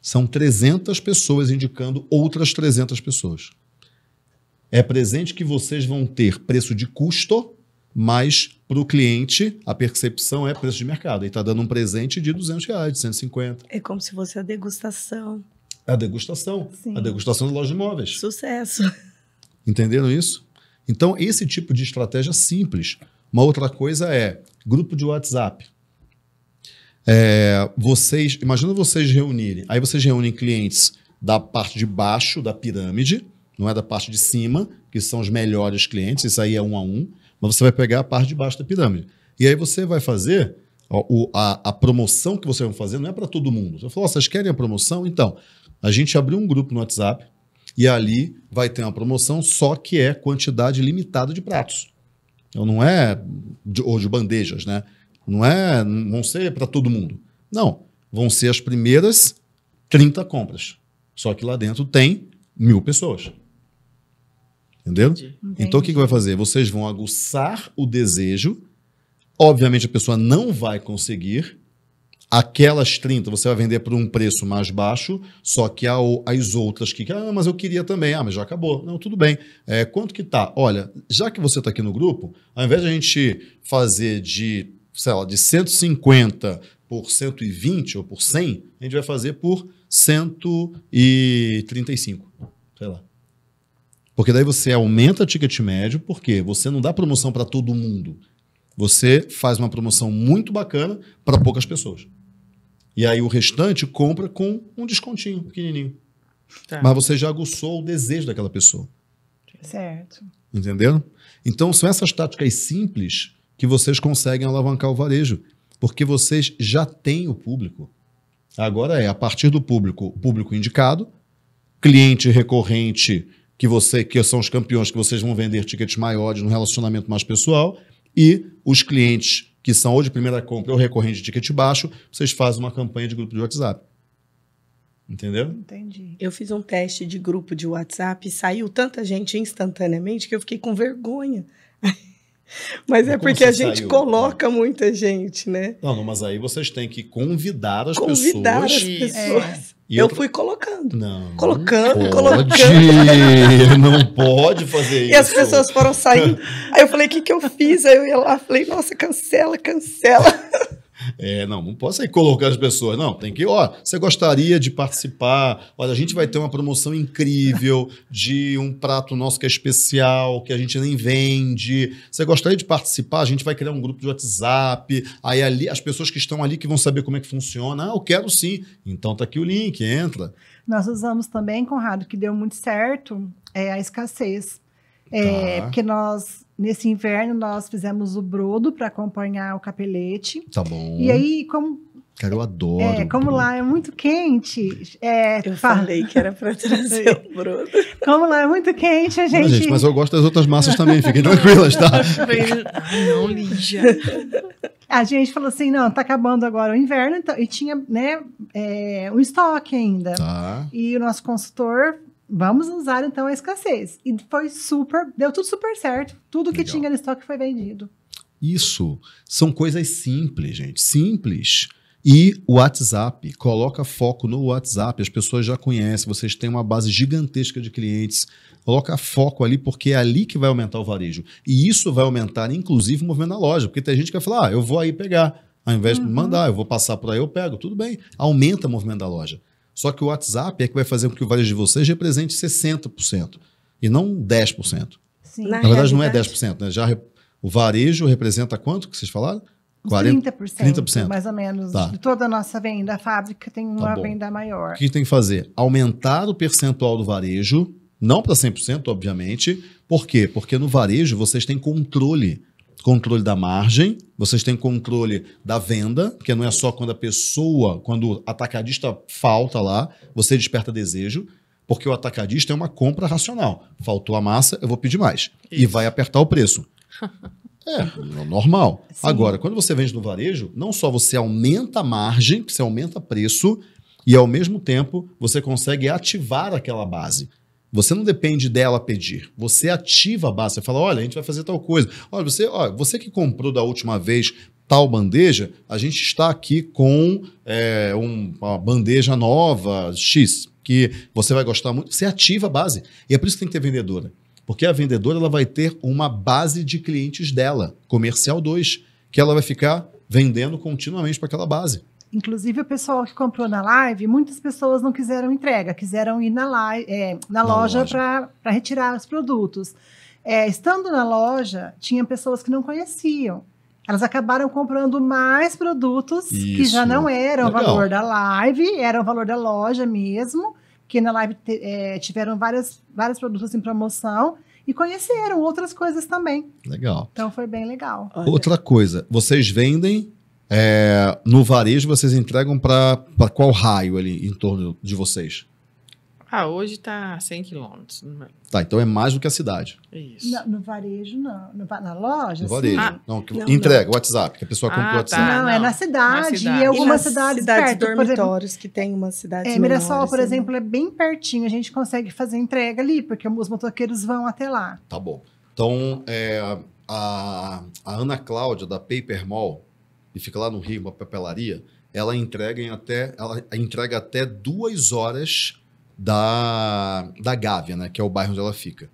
São 300 pessoas indicando outras 300 pessoas. É presente que vocês vão ter preço de custo, mas para o cliente a percepção é preço de mercado. E está dando um presente de 200 reais, de 150.
É como se fosse a degustação.
É a degustação.
Sim.
A degustação de loja de imóveis.
Sucesso.
Entenderam isso? Então, esse tipo de estratégia simples. Uma outra coisa é grupo de WhatsApp. É, vocês, imagina vocês reunirem. Aí vocês reúnem clientes da parte de baixo da pirâmide, não é da parte de cima, que são os melhores clientes, isso aí é um a um. mas você vai pegar a parte de baixo da pirâmide. E aí você vai fazer ó, o- a, a promoção que você vai fazer não é para todo mundo. Você falou, ó, vocês querem a promoção? Então, a gente abriu um grupo no WhatsApp e ali vai ter uma promoção, só que é quantidade limitada de pratos. Então não é de, ou de bandejas, né? Não é, não vão ser para todo mundo. Não, vão ser as primeiras 30 compras. Só que lá dentro tem mil pessoas. Entendeu?
Entendi.
Então o que, que vai fazer? Vocês vão aguçar o desejo. Obviamente a pessoa não vai conseguir. Aquelas 30 você vai vender por um preço mais baixo, só que as outras que, ah, mas eu queria também, ah, mas já acabou. Não, tudo bem. É, quanto que tá? Olha, já que você está aqui no grupo, ao invés de a gente fazer de, sei lá, de 150 por 120 ou por 100, a gente vai fazer por 135, sei lá. Porque daí você aumenta o ticket médio, porque você não dá promoção para todo mundo. Você faz uma promoção muito bacana para poucas pessoas. E aí o restante compra com um descontinho pequenininho.
Tá.
Mas você já aguçou o desejo daquela pessoa.
Certo.
Entenderam? Então são essas táticas simples que vocês conseguem alavancar o varejo, porque vocês já têm o público. Agora é a partir do público, público indicado, cliente recorrente que você que são os campeões que vocês vão vender tickets maiores no relacionamento mais pessoal e os clientes que são ou de primeira compra ou recorrente de ticket baixo, vocês fazem uma campanha de grupo de WhatsApp. Entendeu?
Entendi.
Eu fiz um teste de grupo de WhatsApp e saiu tanta gente instantaneamente que eu fiquei com vergonha. <laughs> Mas é
Como
porque a
você
gente
saiu?
coloca muita gente, né?
Não, não, mas aí vocês têm que convidar as
Convidar
pessoas.
as
Isso.
pessoas.
E
eu
outra-
fui colocando.
Não.
Colocando,
pode,
colocando. <laughs>
Não pode fazer isso.
E as pessoas foram saindo. Aí eu falei, o que, que eu fiz? Aí eu ia lá, falei, nossa, cancela, cancela.
É, não, não pode sair colocando as pessoas. Não, tem que, ó, você gostaria de participar? Olha, a gente vai ter uma promoção incrível de um prato nosso que é especial, que a gente nem vende. Você gostaria de participar? A gente vai criar um grupo de WhatsApp. Aí ali, as pessoas que estão ali que vão saber como é que funciona. Ah, eu quero sim. Então tá aqui o link, entra.
Nós usamos também, Conrado, que deu muito certo, é a escassez. É,
Tá.
Porque nós, nesse inverno, nós fizemos o brodo para acompanhar o capelete.
Tá bom.
E aí, como,
Cara, eu adoro.
é, como lá é muito quente, é,
Eu
fa-
falei que era para trazer o brodo. <laughs>
como lá é muito quente, a
Não,
gente.
gente, mas eu gosto das outras massas também, fiquem tranquilas, tá? <laughs>
Ai, não, Lígia.
A gente falou assim, não, tá acabando agora o inverno, então, e tinha, né, é, um estoque ainda.
Tá.
E o nosso consultor, vamos usar então a escassez. E foi super, deu tudo super certo. Tudo que
Legal.
tinha no estoque foi vendido.
Isso são coisas simples, gente. Simples. E o WhatsApp, coloca foco no WhatsApp. As pessoas já conhecem, vocês têm uma base gigantesca de clientes. Coloca foco ali, porque é ali que vai aumentar o varejo. E isso vai aumentar, inclusive, o movimento na loja. Porque tem gente que vai falar: ah, eu vou aí pegar. Ao invés de me mandar, eu vou passar por aí, eu pego. Tudo bem. Aumenta o movimento da loja. Só que o WhatsApp é que vai fazer com que o varejo de vocês represente 60%. E não 10%.
Sim.
Na
Na verdade, não é
realidade-
10%, né? Já re- o varejo representa quanto que vocês falaram?
Uns
40?
30%,
30%.
mais ou menos.
Tá.
De toda a nossa venda, a fábrica tem uma
bom.
venda maior.
O que tem que fazer? Aumentar o percentual do varejo, não para 100%, obviamente. Por quê? Porque no varejo vocês têm controle. Controle da margem, vocês têm controle da venda, que não é só quando a pessoa, quando o atacadista falta lá, você desperta desejo, porque o atacadista é uma compra racional. Faltou a massa, eu vou pedir mais. E
Isso.
vai apertar o preço. <laughs> É, normal.
Sim.
Agora, quando você vende no varejo, não só você aumenta a margem, você aumenta preço, e ao mesmo tempo você consegue ativar aquela base. Você não depende dela pedir. Você ativa a base. Você fala: olha, a gente vai fazer tal coisa. Olha, você, olha, você que comprou da última vez tal bandeja, a gente está aqui com é, um- uma bandeja nova, X, que você vai gostar muito. Você ativa a base. E é por isso que tem que ter vendedora. Porque a vendedora ela vai ter uma base de clientes dela, comercial 2, que ela vai ficar vendendo continuamente para aquela base.
Inclusive, o pessoal que comprou na live, muitas pessoas não quiseram entrega, quiseram ir na, live, é, na,
Na
loja
loja.
para retirar os produtos. É, estando na loja, tinha pessoas que não conheciam. Elas acabaram comprando mais produtos que já
Isso.
não eram o
Legal.
valor da live, era o valor da loja mesmo, que na live é, tiveram várias, vários produtos em promoção. e conheceram outras coisas também.
Legal.
Então foi bem legal.
Olha,
Outra coisa, vocês vendem é, no varejo, vocês entregam para qual raio ali em torno de vocês?
Ah, hoje tá 100 quilômetros. não é?
Tá, então é mais do que a cidade.
Isso.
Na- no varejo, não. No na loja,
No varejo.
Ah,
não, que-
não,
entrega, WhatsApp, que a pessoa compra
Ah,
o WhatsApp.
tá.
Não, é
não.
na cidade,
Na cidade.
e algumas cidades,
cidades
perto. Por exemplo,
dormitórios, que tem umas cidades
é, Mirassol,
menores,
por
né?
exemplo, é bem pertinho. A gente consegue fazer entrega ali, porque os motoqueiros vão até lá.
Tá bom. Então, é, a, a Ana Cláudia, da Paper Mall, que fica lá no Rio, uma papelaria, ela entrega, em até, ela entrega até duas horas da, da Gávea, né? Que é o bairro onde ela fica.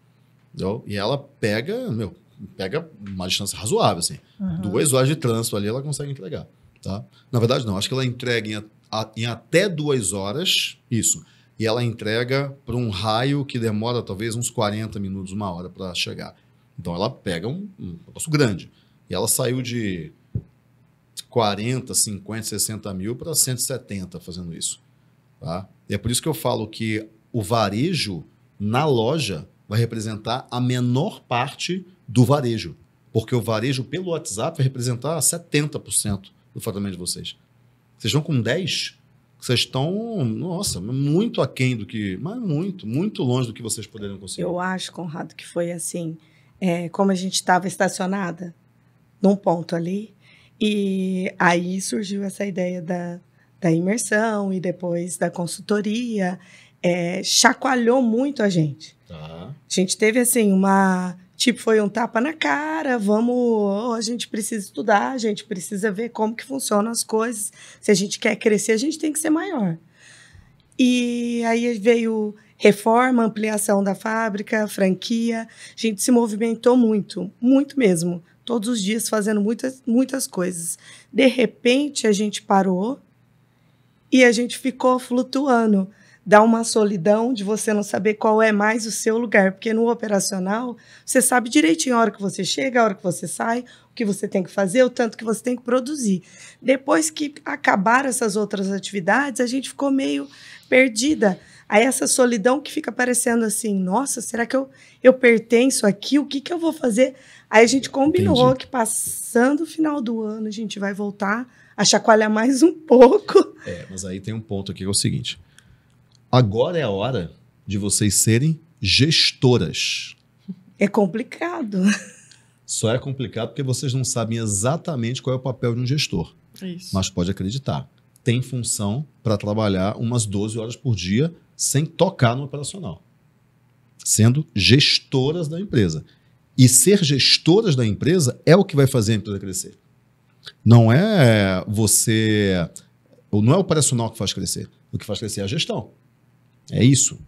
Entendeu? E ela pega, meu, pega uma distância razoável, assim.
Uhum.
Duas horas de trânsito ali ela consegue entregar. Tá? Na verdade, não. Acho que ela entrega em, a- em até duas horas, isso. E ela entrega para um raio que demora talvez uns 40 minutos, uma hora para chegar. Então ela pega um, um negócio grande. E ela saiu de 40, 50, 60 mil para 170 fazendo isso. Tá? E é por isso que eu falo que o varejo na loja vai representar a menor parte do varejo. Porque o varejo pelo WhatsApp vai representar 70% do faturamento de vocês. Vocês estão com 10? Vocês estão, nossa, muito aquém do que. Mas muito, muito longe do que vocês poderiam conseguir.
Eu acho, Conrado, que foi assim, é, como a gente estava estacionada num ponto ali, e aí surgiu essa ideia da, da imersão e depois da consultoria, é, chacoalhou muito a gente.
Tá.
A gente teve assim uma. Tipo, foi um tapa na cara, vamos. oh, a gente precisa estudar, a gente precisa ver como que funcionam as coisas. Se a gente quer crescer, a gente tem que ser maior. E aí veio reforma, ampliação da fábrica, franquia. A gente se movimentou muito, muito mesmo. Todos os dias fazendo muitas, muitas coisas. De repente, a gente parou e a gente ficou flutuando dá uma solidão de você não saber qual é mais o seu lugar, porque no operacional você sabe direitinho a hora que você chega, a hora que você sai, o que você tem que fazer, o tanto que você tem que produzir. Depois que acabaram essas outras atividades, a gente ficou meio perdida. Aí essa solidão que fica parecendo assim, nossa, será que eu, eu pertenço aqui? O que, que eu vou fazer? Aí a gente combinou
Entendi.
que passando o final do ano a gente vai voltar a chacoalhar mais um pouco.
É, mas aí tem um ponto aqui que é o seguinte. Agora é a hora de vocês serem gestoras.
É complicado.
Só é complicado porque vocês não sabem exatamente qual é o papel de um gestor.
Isso.
Mas pode acreditar, tem função para trabalhar umas 12 horas por dia sem tocar no operacional. Sendo gestoras da empresa. E ser gestoras da empresa é o que vai fazer a empresa crescer. Não é você. Não é o operacional que faz crescer. O que faz crescer é a gestão. É isso.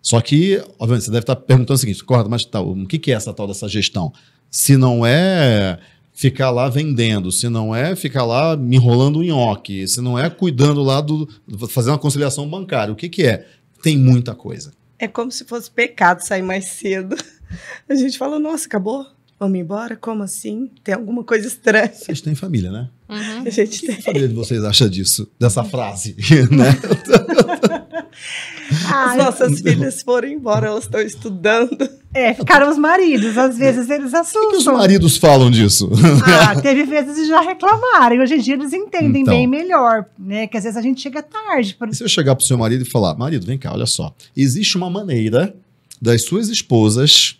Só que, obviamente, você deve estar perguntando o seguinte, Corda, mas tá, o que é essa tal dessa gestão? Se não é ficar lá vendendo, se não é ficar lá me enrolando o nhoque, se não é cuidando lá do. fazendo uma conciliação bancária, o que, que é? Tem muita coisa.
É como se fosse pecado sair mais cedo. <laughs> A gente fala, nossa, acabou? Vamos embora? Como assim? Tem alguma coisa estranha.
Vocês têm família, né?
Uhum.
A gente
O que
tem.
a família de vocês acha disso? Dessa frase, <laughs> né? <laughs>
As
Ah,
nossas filhas foram embora, elas estão estudando.
é, ficaram os maridos. Às vezes eles
O que os
assustam.
maridos falam disso?
Ah, teve vezes que já reclamaram. e Hoje em dia eles entendem
Então.
bem melhor, né? Que às vezes a gente chega tarde. Por...
E se eu chegar pro seu marido e falar, marido, vem cá, olha só. Existe uma maneira das suas esposas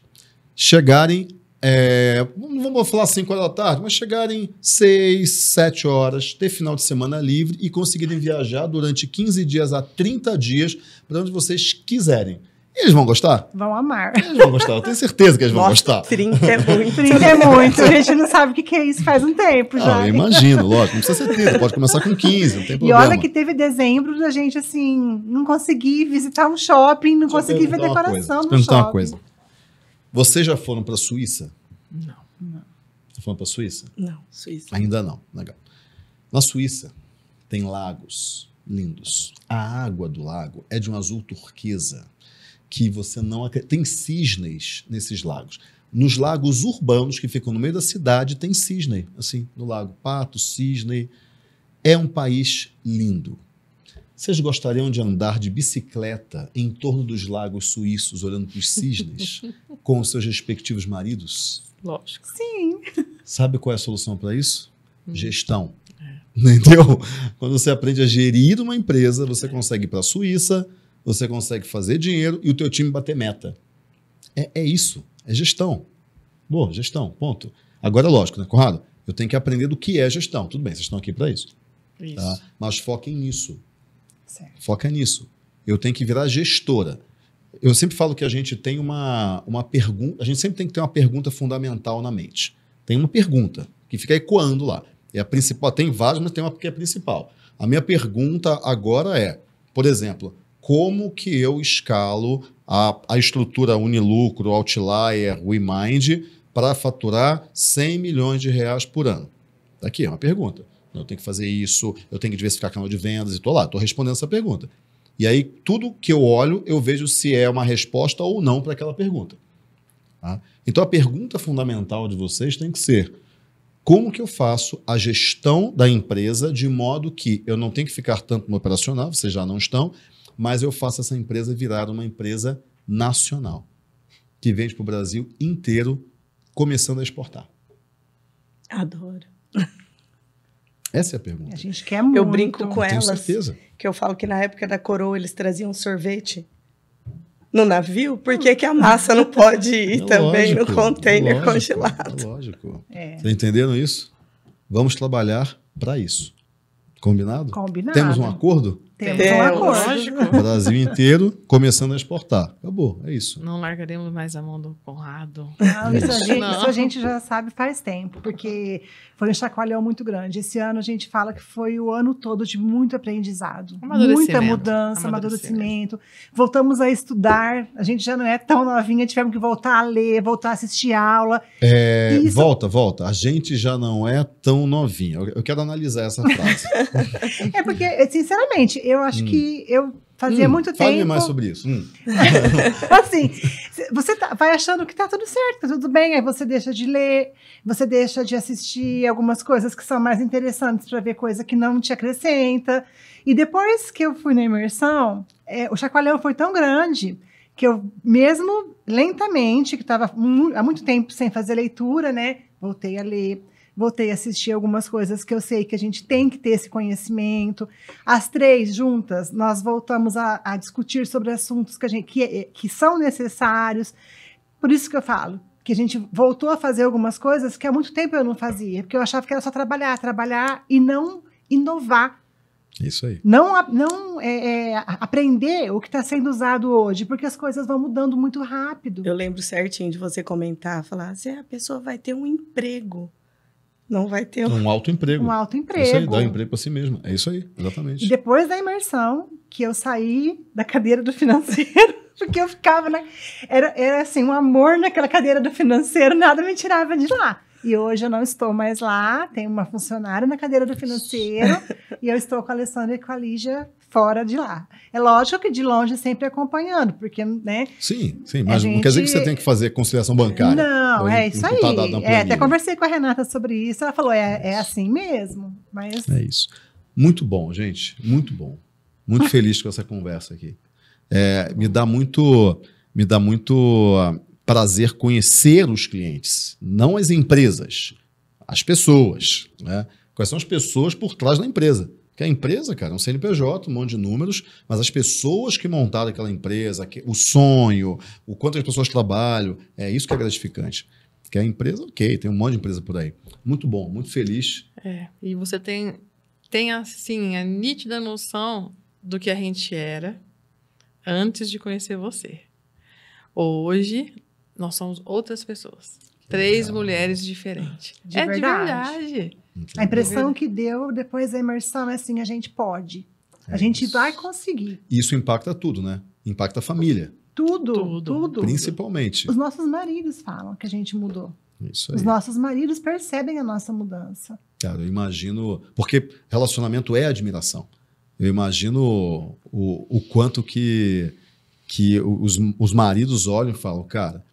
chegarem, é, não vamos falar 5 horas da tarde, mas chegarem 6, 7 horas, ter final de semana livre e conseguirem viajar durante 15 dias a 30 dias para onde vocês quiserem. E eles vão gostar?
Vão amar.
Eles vão gostar, eu tenho certeza que eles vão
Nossa,
gostar.
30 é muito.
30 é muito. A gente não sabe o que que é isso faz um tempo já.
Ah, eu imagino, lógico, não precisa ser 30, pode começar com 15, não tem
E
problema.
olha que teve dezembro da gente, assim, não consegui visitar um shopping, não
Deixa eu
consegui ver decoração
coisa,
no
deixa eu perguntar
shopping.
uma coisa. Vocês já foram para a Suíça?
Não.
Já foram para a Suíça?
Não, Suíça.
Ainda não. Legal. Na Suíça, tem lagos lindos. A água do lago é de um azul turquesa que você não acredita. Tem cisnes nesses lagos. Nos lagos urbanos que ficam no meio da cidade, tem cisne, assim, no lago. Pato, cisne. É um país lindo. Vocês gostariam de andar de bicicleta em torno dos lagos suíços, olhando para os cisnes, <laughs> com os seus respectivos maridos?
Lógico.
Sim.
Sabe qual é a solução para isso?
Hum.
Gestão. Entendeu? Quando você aprende a gerir uma empresa, você consegue ir para a Suíça, você consegue fazer dinheiro e o teu time bater meta. É, é isso. É gestão. Boa, gestão. Ponto. Agora, lógico, né, Conrado? Eu tenho que aprender do que é gestão. Tudo bem, vocês estão aqui para isso.
Isso.
Tá? Mas foquem nisso.
Certo.
Foca nisso. Eu tenho que virar gestora. Eu sempre falo que a gente tem uma, uma pergunta. A gente sempre tem que ter uma pergunta fundamental na mente. Tem uma pergunta que fica ecoando lá. É a principal. Tem várias, mas tem uma que é principal. A minha pergunta agora é, por exemplo, como que eu escalo a, a estrutura Unilucro, Outlier, WeMind para faturar 100 milhões de reais por ano? Daqui é uma pergunta. Eu tenho que fazer isso, eu tenho que diversificar canal de vendas e estou lá, estou respondendo essa pergunta. E aí, tudo que eu olho, eu vejo se é uma resposta ou não para aquela pergunta. tá? Então, a pergunta fundamental de vocês tem que ser: como que eu faço a gestão da empresa de modo que eu não tenho que ficar tanto no operacional, vocês já não estão, mas eu faço essa empresa virar uma empresa nacional, que vende para o Brasil inteiro, começando a exportar?
Adoro.
Essa é a pergunta.
A gente quer muito.
Eu brinco com
Eu tenho
elas.
certeza.
Que eu falo que na época da coroa eles traziam sorvete no navio. Por que, que a massa não pode ir <laughs>
É
também
lógico,
no container
lógico,
congelado?
É lógico.
É,
Vocês entenderam isso? Vamos trabalhar para isso. Combinado?
combinado.
Temos um acordo?
Temos
Temos.
um acordo.
Lógico.
Brasil inteiro começando a exportar. Acabou, é isso.
Não largaremos mais a mão do Conrado.
Não, isso, a gente,
Não.
isso a gente já sabe faz tempo, porque foi um chacoalhão muito grande. Esse ano a gente fala que foi o ano todo de muito aprendizado.
Amadurecimento.
Muita mudança, amadurecimento. Voltamos a estudar. A gente já não é tão novinha, tivemos que voltar a ler, voltar a assistir aula.
É,
Isso-
Volta, volta. A gente já não é tão novinha. Eu eu quero analisar essa frase. <laughs>
É porque, sinceramente, eu acho
Hum.
que eu fazia
Hum,
muito
Fale
tempo.
mais sobre isso. Hum. <laughs>
assim, você tá- vai achando que tá tudo certo, tá tudo bem, aí você deixa de ler, você deixa de assistir algumas coisas que são mais interessantes para ver coisa que não te acrescenta. E depois que eu fui na imersão, é, o chacoalhão foi tão grande que eu, mesmo lentamente, que estava há muito tempo sem fazer leitura, né, voltei a ler. Voltei a assistir algumas coisas que eu sei que a gente tem que ter esse conhecimento. As três juntas, nós voltamos a, a discutir sobre assuntos que, a gente, que, que são necessários. Por isso que eu falo que a gente voltou a fazer algumas coisas que há muito tempo eu não fazia, porque eu achava que era só trabalhar, trabalhar e não inovar,
Isso aí.
não, não é, é, aprender o que está sendo usado hoje, porque as coisas vão mudando muito rápido.
Eu lembro certinho de você comentar, falar assim, a pessoa vai ter um emprego, não vai ter um...
Um alto emprego.
Um alto
É Isso aí,
emprego.
dá emprego para si mesmo. É isso aí,
E
exatamente.
depois da imersão, que eu saí da cadeira do financeiro, <laughs> porque eu ficava, na, era, era assim, um amor naquela cadeira do financeiro, nada me tirava de lá. E hoje eu não estou mais lá, tenho uma funcionária na cadeira do financeiro <laughs> e eu estou com a Alessandra e com a Lígia fora de lá. É lógico que de longe sempre acompanhando, porque, né?
Sim, sim, mas
A
não quer dizer que
gente-
você tem que fazer conciliação bancária.
Não,
Ou
é isso aí.
dado na
É, até conversei com a Renata sobre isso, ela falou, é, é assim mesmo, mas...
É isso. Muito bom, gente. Muito bom. Muito <laughs> feliz com essa conversa aqui. É, me dá muito, me dá muito prazer conhecer os clientes, não as empresas, as pessoas. Né? Quais são as pessoas por trás da empresa? Porque a empresa, cara, é um CNPJ, um monte de números, mas as pessoas que montaram aquela empresa, que- o sonho, o quanto as pessoas trabalham, é isso que é gratificante. Porque a empresa, ok, tem um monte de empresa por aí. Muito bom, muito feliz.
É, e você tem, tem assim, a nítida noção do que a gente era antes de conhecer você. Hoje, nós somos outras pessoas. Três
Legal.
mulheres diferentes.
De
é
verdade.
de verdade.
A impressão que deu depois da imersão é assim, a gente pode. A
É
gente
isso.
vai conseguir.
Isso impacta tudo, né? Impacta a família,
Tudo,
Tudo.
tudo.
principalmente.
Os nossos maridos falam que a gente mudou.
Isso
Os
aí.
nossos maridos percebem a nossa mudança.
Cara, eu imagino. Porque relacionamento é admiração. Eu imagino o, o quanto que, que os, os maridos olham e falam, cara,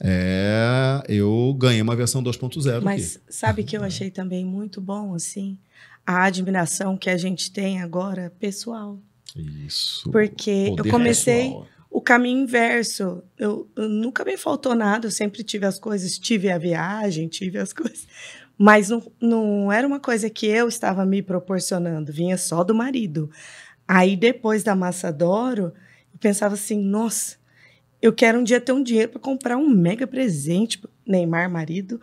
é, eu ganhei uma versão 2.0 aqui.
Mas sabe que eu achei também muito bom, assim? A admiração que a gente tem agora, pessoal.
Isso.
Porque
Poder
eu comecei
pessoal.
o caminho inverso. Eu, eu nunca me faltou nada, eu sempre tive as coisas, tive a viagem, tive as <laughs> coisas. Mas não, não era uma coisa que eu estava me proporcionando, vinha só do marido. Aí depois da Massadoro, eu pensava assim, nossa, eu quero um dia ter um dinheiro para comprar um mega presente pro Neymar, marido.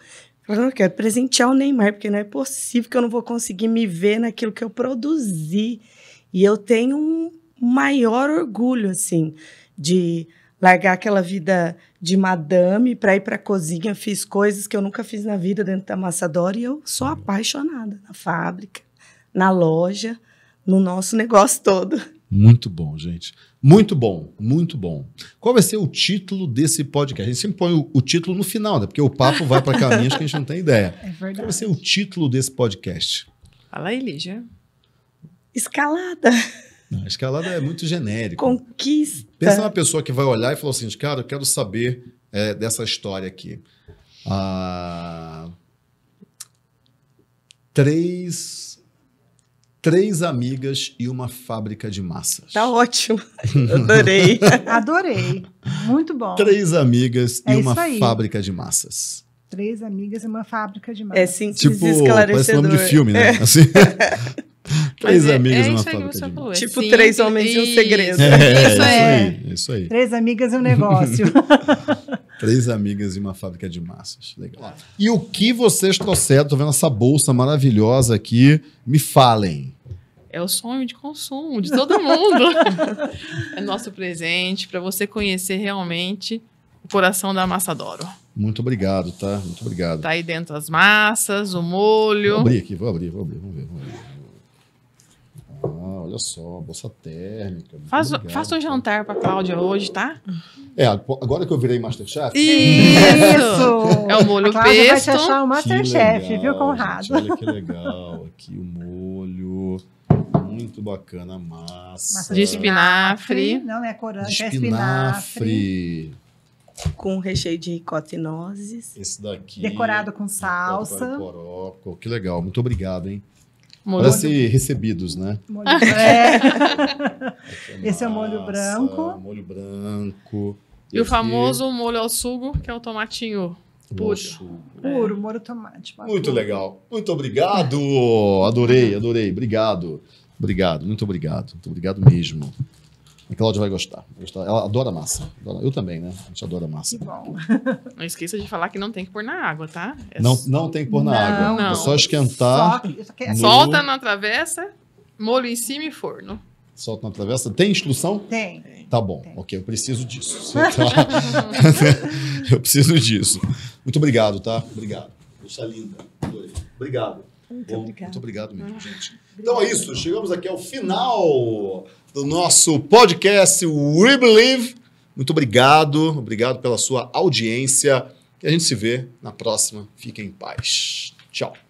Eu eu quero presentear o Neymar, porque não é possível que eu não vou conseguir me ver naquilo que eu produzi. E eu tenho um maior orgulho, assim, de largar aquela vida de madame para ir para a cozinha. Fiz coisas que eu nunca fiz na vida dentro da Massadora e eu sou apaixonada na fábrica, na loja, no nosso negócio todo.
Muito bom, gente. Muito bom, muito bom. Qual vai ser o título desse podcast? A gente sempre põe o, o título no final, né? Porque o papo vai para caminhos que a gente não tem ideia. <laughs>
É
Qual vai
verdade.
ser o título desse podcast?
Fala aí, Lígia.
Escalada,
Não, escalada é muito genérico.
conquista.
Pensa na pessoa que vai olhar e falar assim, cara, eu quero saber é, dessa história aqui. Ah, três, três amigas e uma fábrica de massas.
Tá ótimo. <laughs> Adorei. <laughs>
Adorei. Muito bom.
Três amigas
É
e uma
isso aí.
fábrica de massas.
Três amigas e uma fábrica de
É
massa.
simples
Tipo, parece nome de filme, né? <laughs> Assim. três
Mas é-
amigas
é
e uma
isso aí
fábrica de
é
Tipo,
simples.
três homens e um
Isso.
segredo.
É, é,
Isso
isso
é.
aí, é isso aí.
Três amigas e um negócio.
Três amigas e uma fábrica de massas. Legal. E o que vocês trouxeram? Tô vendo essa bolsa maravilhosa aqui. Me falem.
É o sonho de consumo de todo mundo. <laughs> é nosso presente para você conhecer realmente o coração da Amassadoro.
Muito obrigado, tá? Muito obrigado.
Tá aí dentro as massas, o
Vou
molho.
abrir aqui, vou abrir, vou abrir, vamos ver, vamos ver. Olha só, bolsa térmica.
Faz,
obrigado,
faça um jantar pra Cláudia hoje, tá?
É, agora que eu virei Masterchef.
Isso! É o molho
A Cláudia vai te
pesto.
achar um
que
Masterchef,
legal,
viu, Conrado?
gente, olha que legal. Aqui o molho. Muito bacana a massa.
Massa
De espinafre.
Não é corante, é espinafre.
espinafre.
Com recheio de ricota e nozes.
Esse daqui.
Decorado com
Decorado
salsa.
com Coroco. Que legal, muito obrigado, hein?
Molho
Parece recebidos, né?
Molho- <laughs> É. Esse é o molho branco.
Molho branco.
E o famoso molho ao sugo, que é o tomatinho puro.
Nossa,
Puro, molho tomate.
Muito legal. Muito obrigado. Adorei, adorei. Obrigado. Obrigado, muito obrigado. Muito obrigado mesmo. A Cláudia vai gostar. vai gostar. Ela adora massa. Eu também, né? A gente adora massa.
Que bom. <laughs>
Não esqueça de falar que não tem que pôr na água, tá? É
Não, não tem que pôr na
Não,
água. É
não.
só esquentar.
Só, só
No-
Solta na travessa, molho em cima e forno.
Solta na travessa. Tem instrução?
Tem.
Tá bom.
Tem.
Ok, eu preciso disso. Tá- <laughs> <laughs> eu preciso disso. Muito obrigado, tá? Obrigado. Deixa linda. Obrigado.
Muito
Bom,
obrigada.
Muito obrigado mesmo, gente. Então é isso. Chegamos aqui ao final do nosso podcast We Believe. Muito obrigado. Obrigado pela sua audiência. E a gente se vê na próxima. Fiquem em paz. Tchau.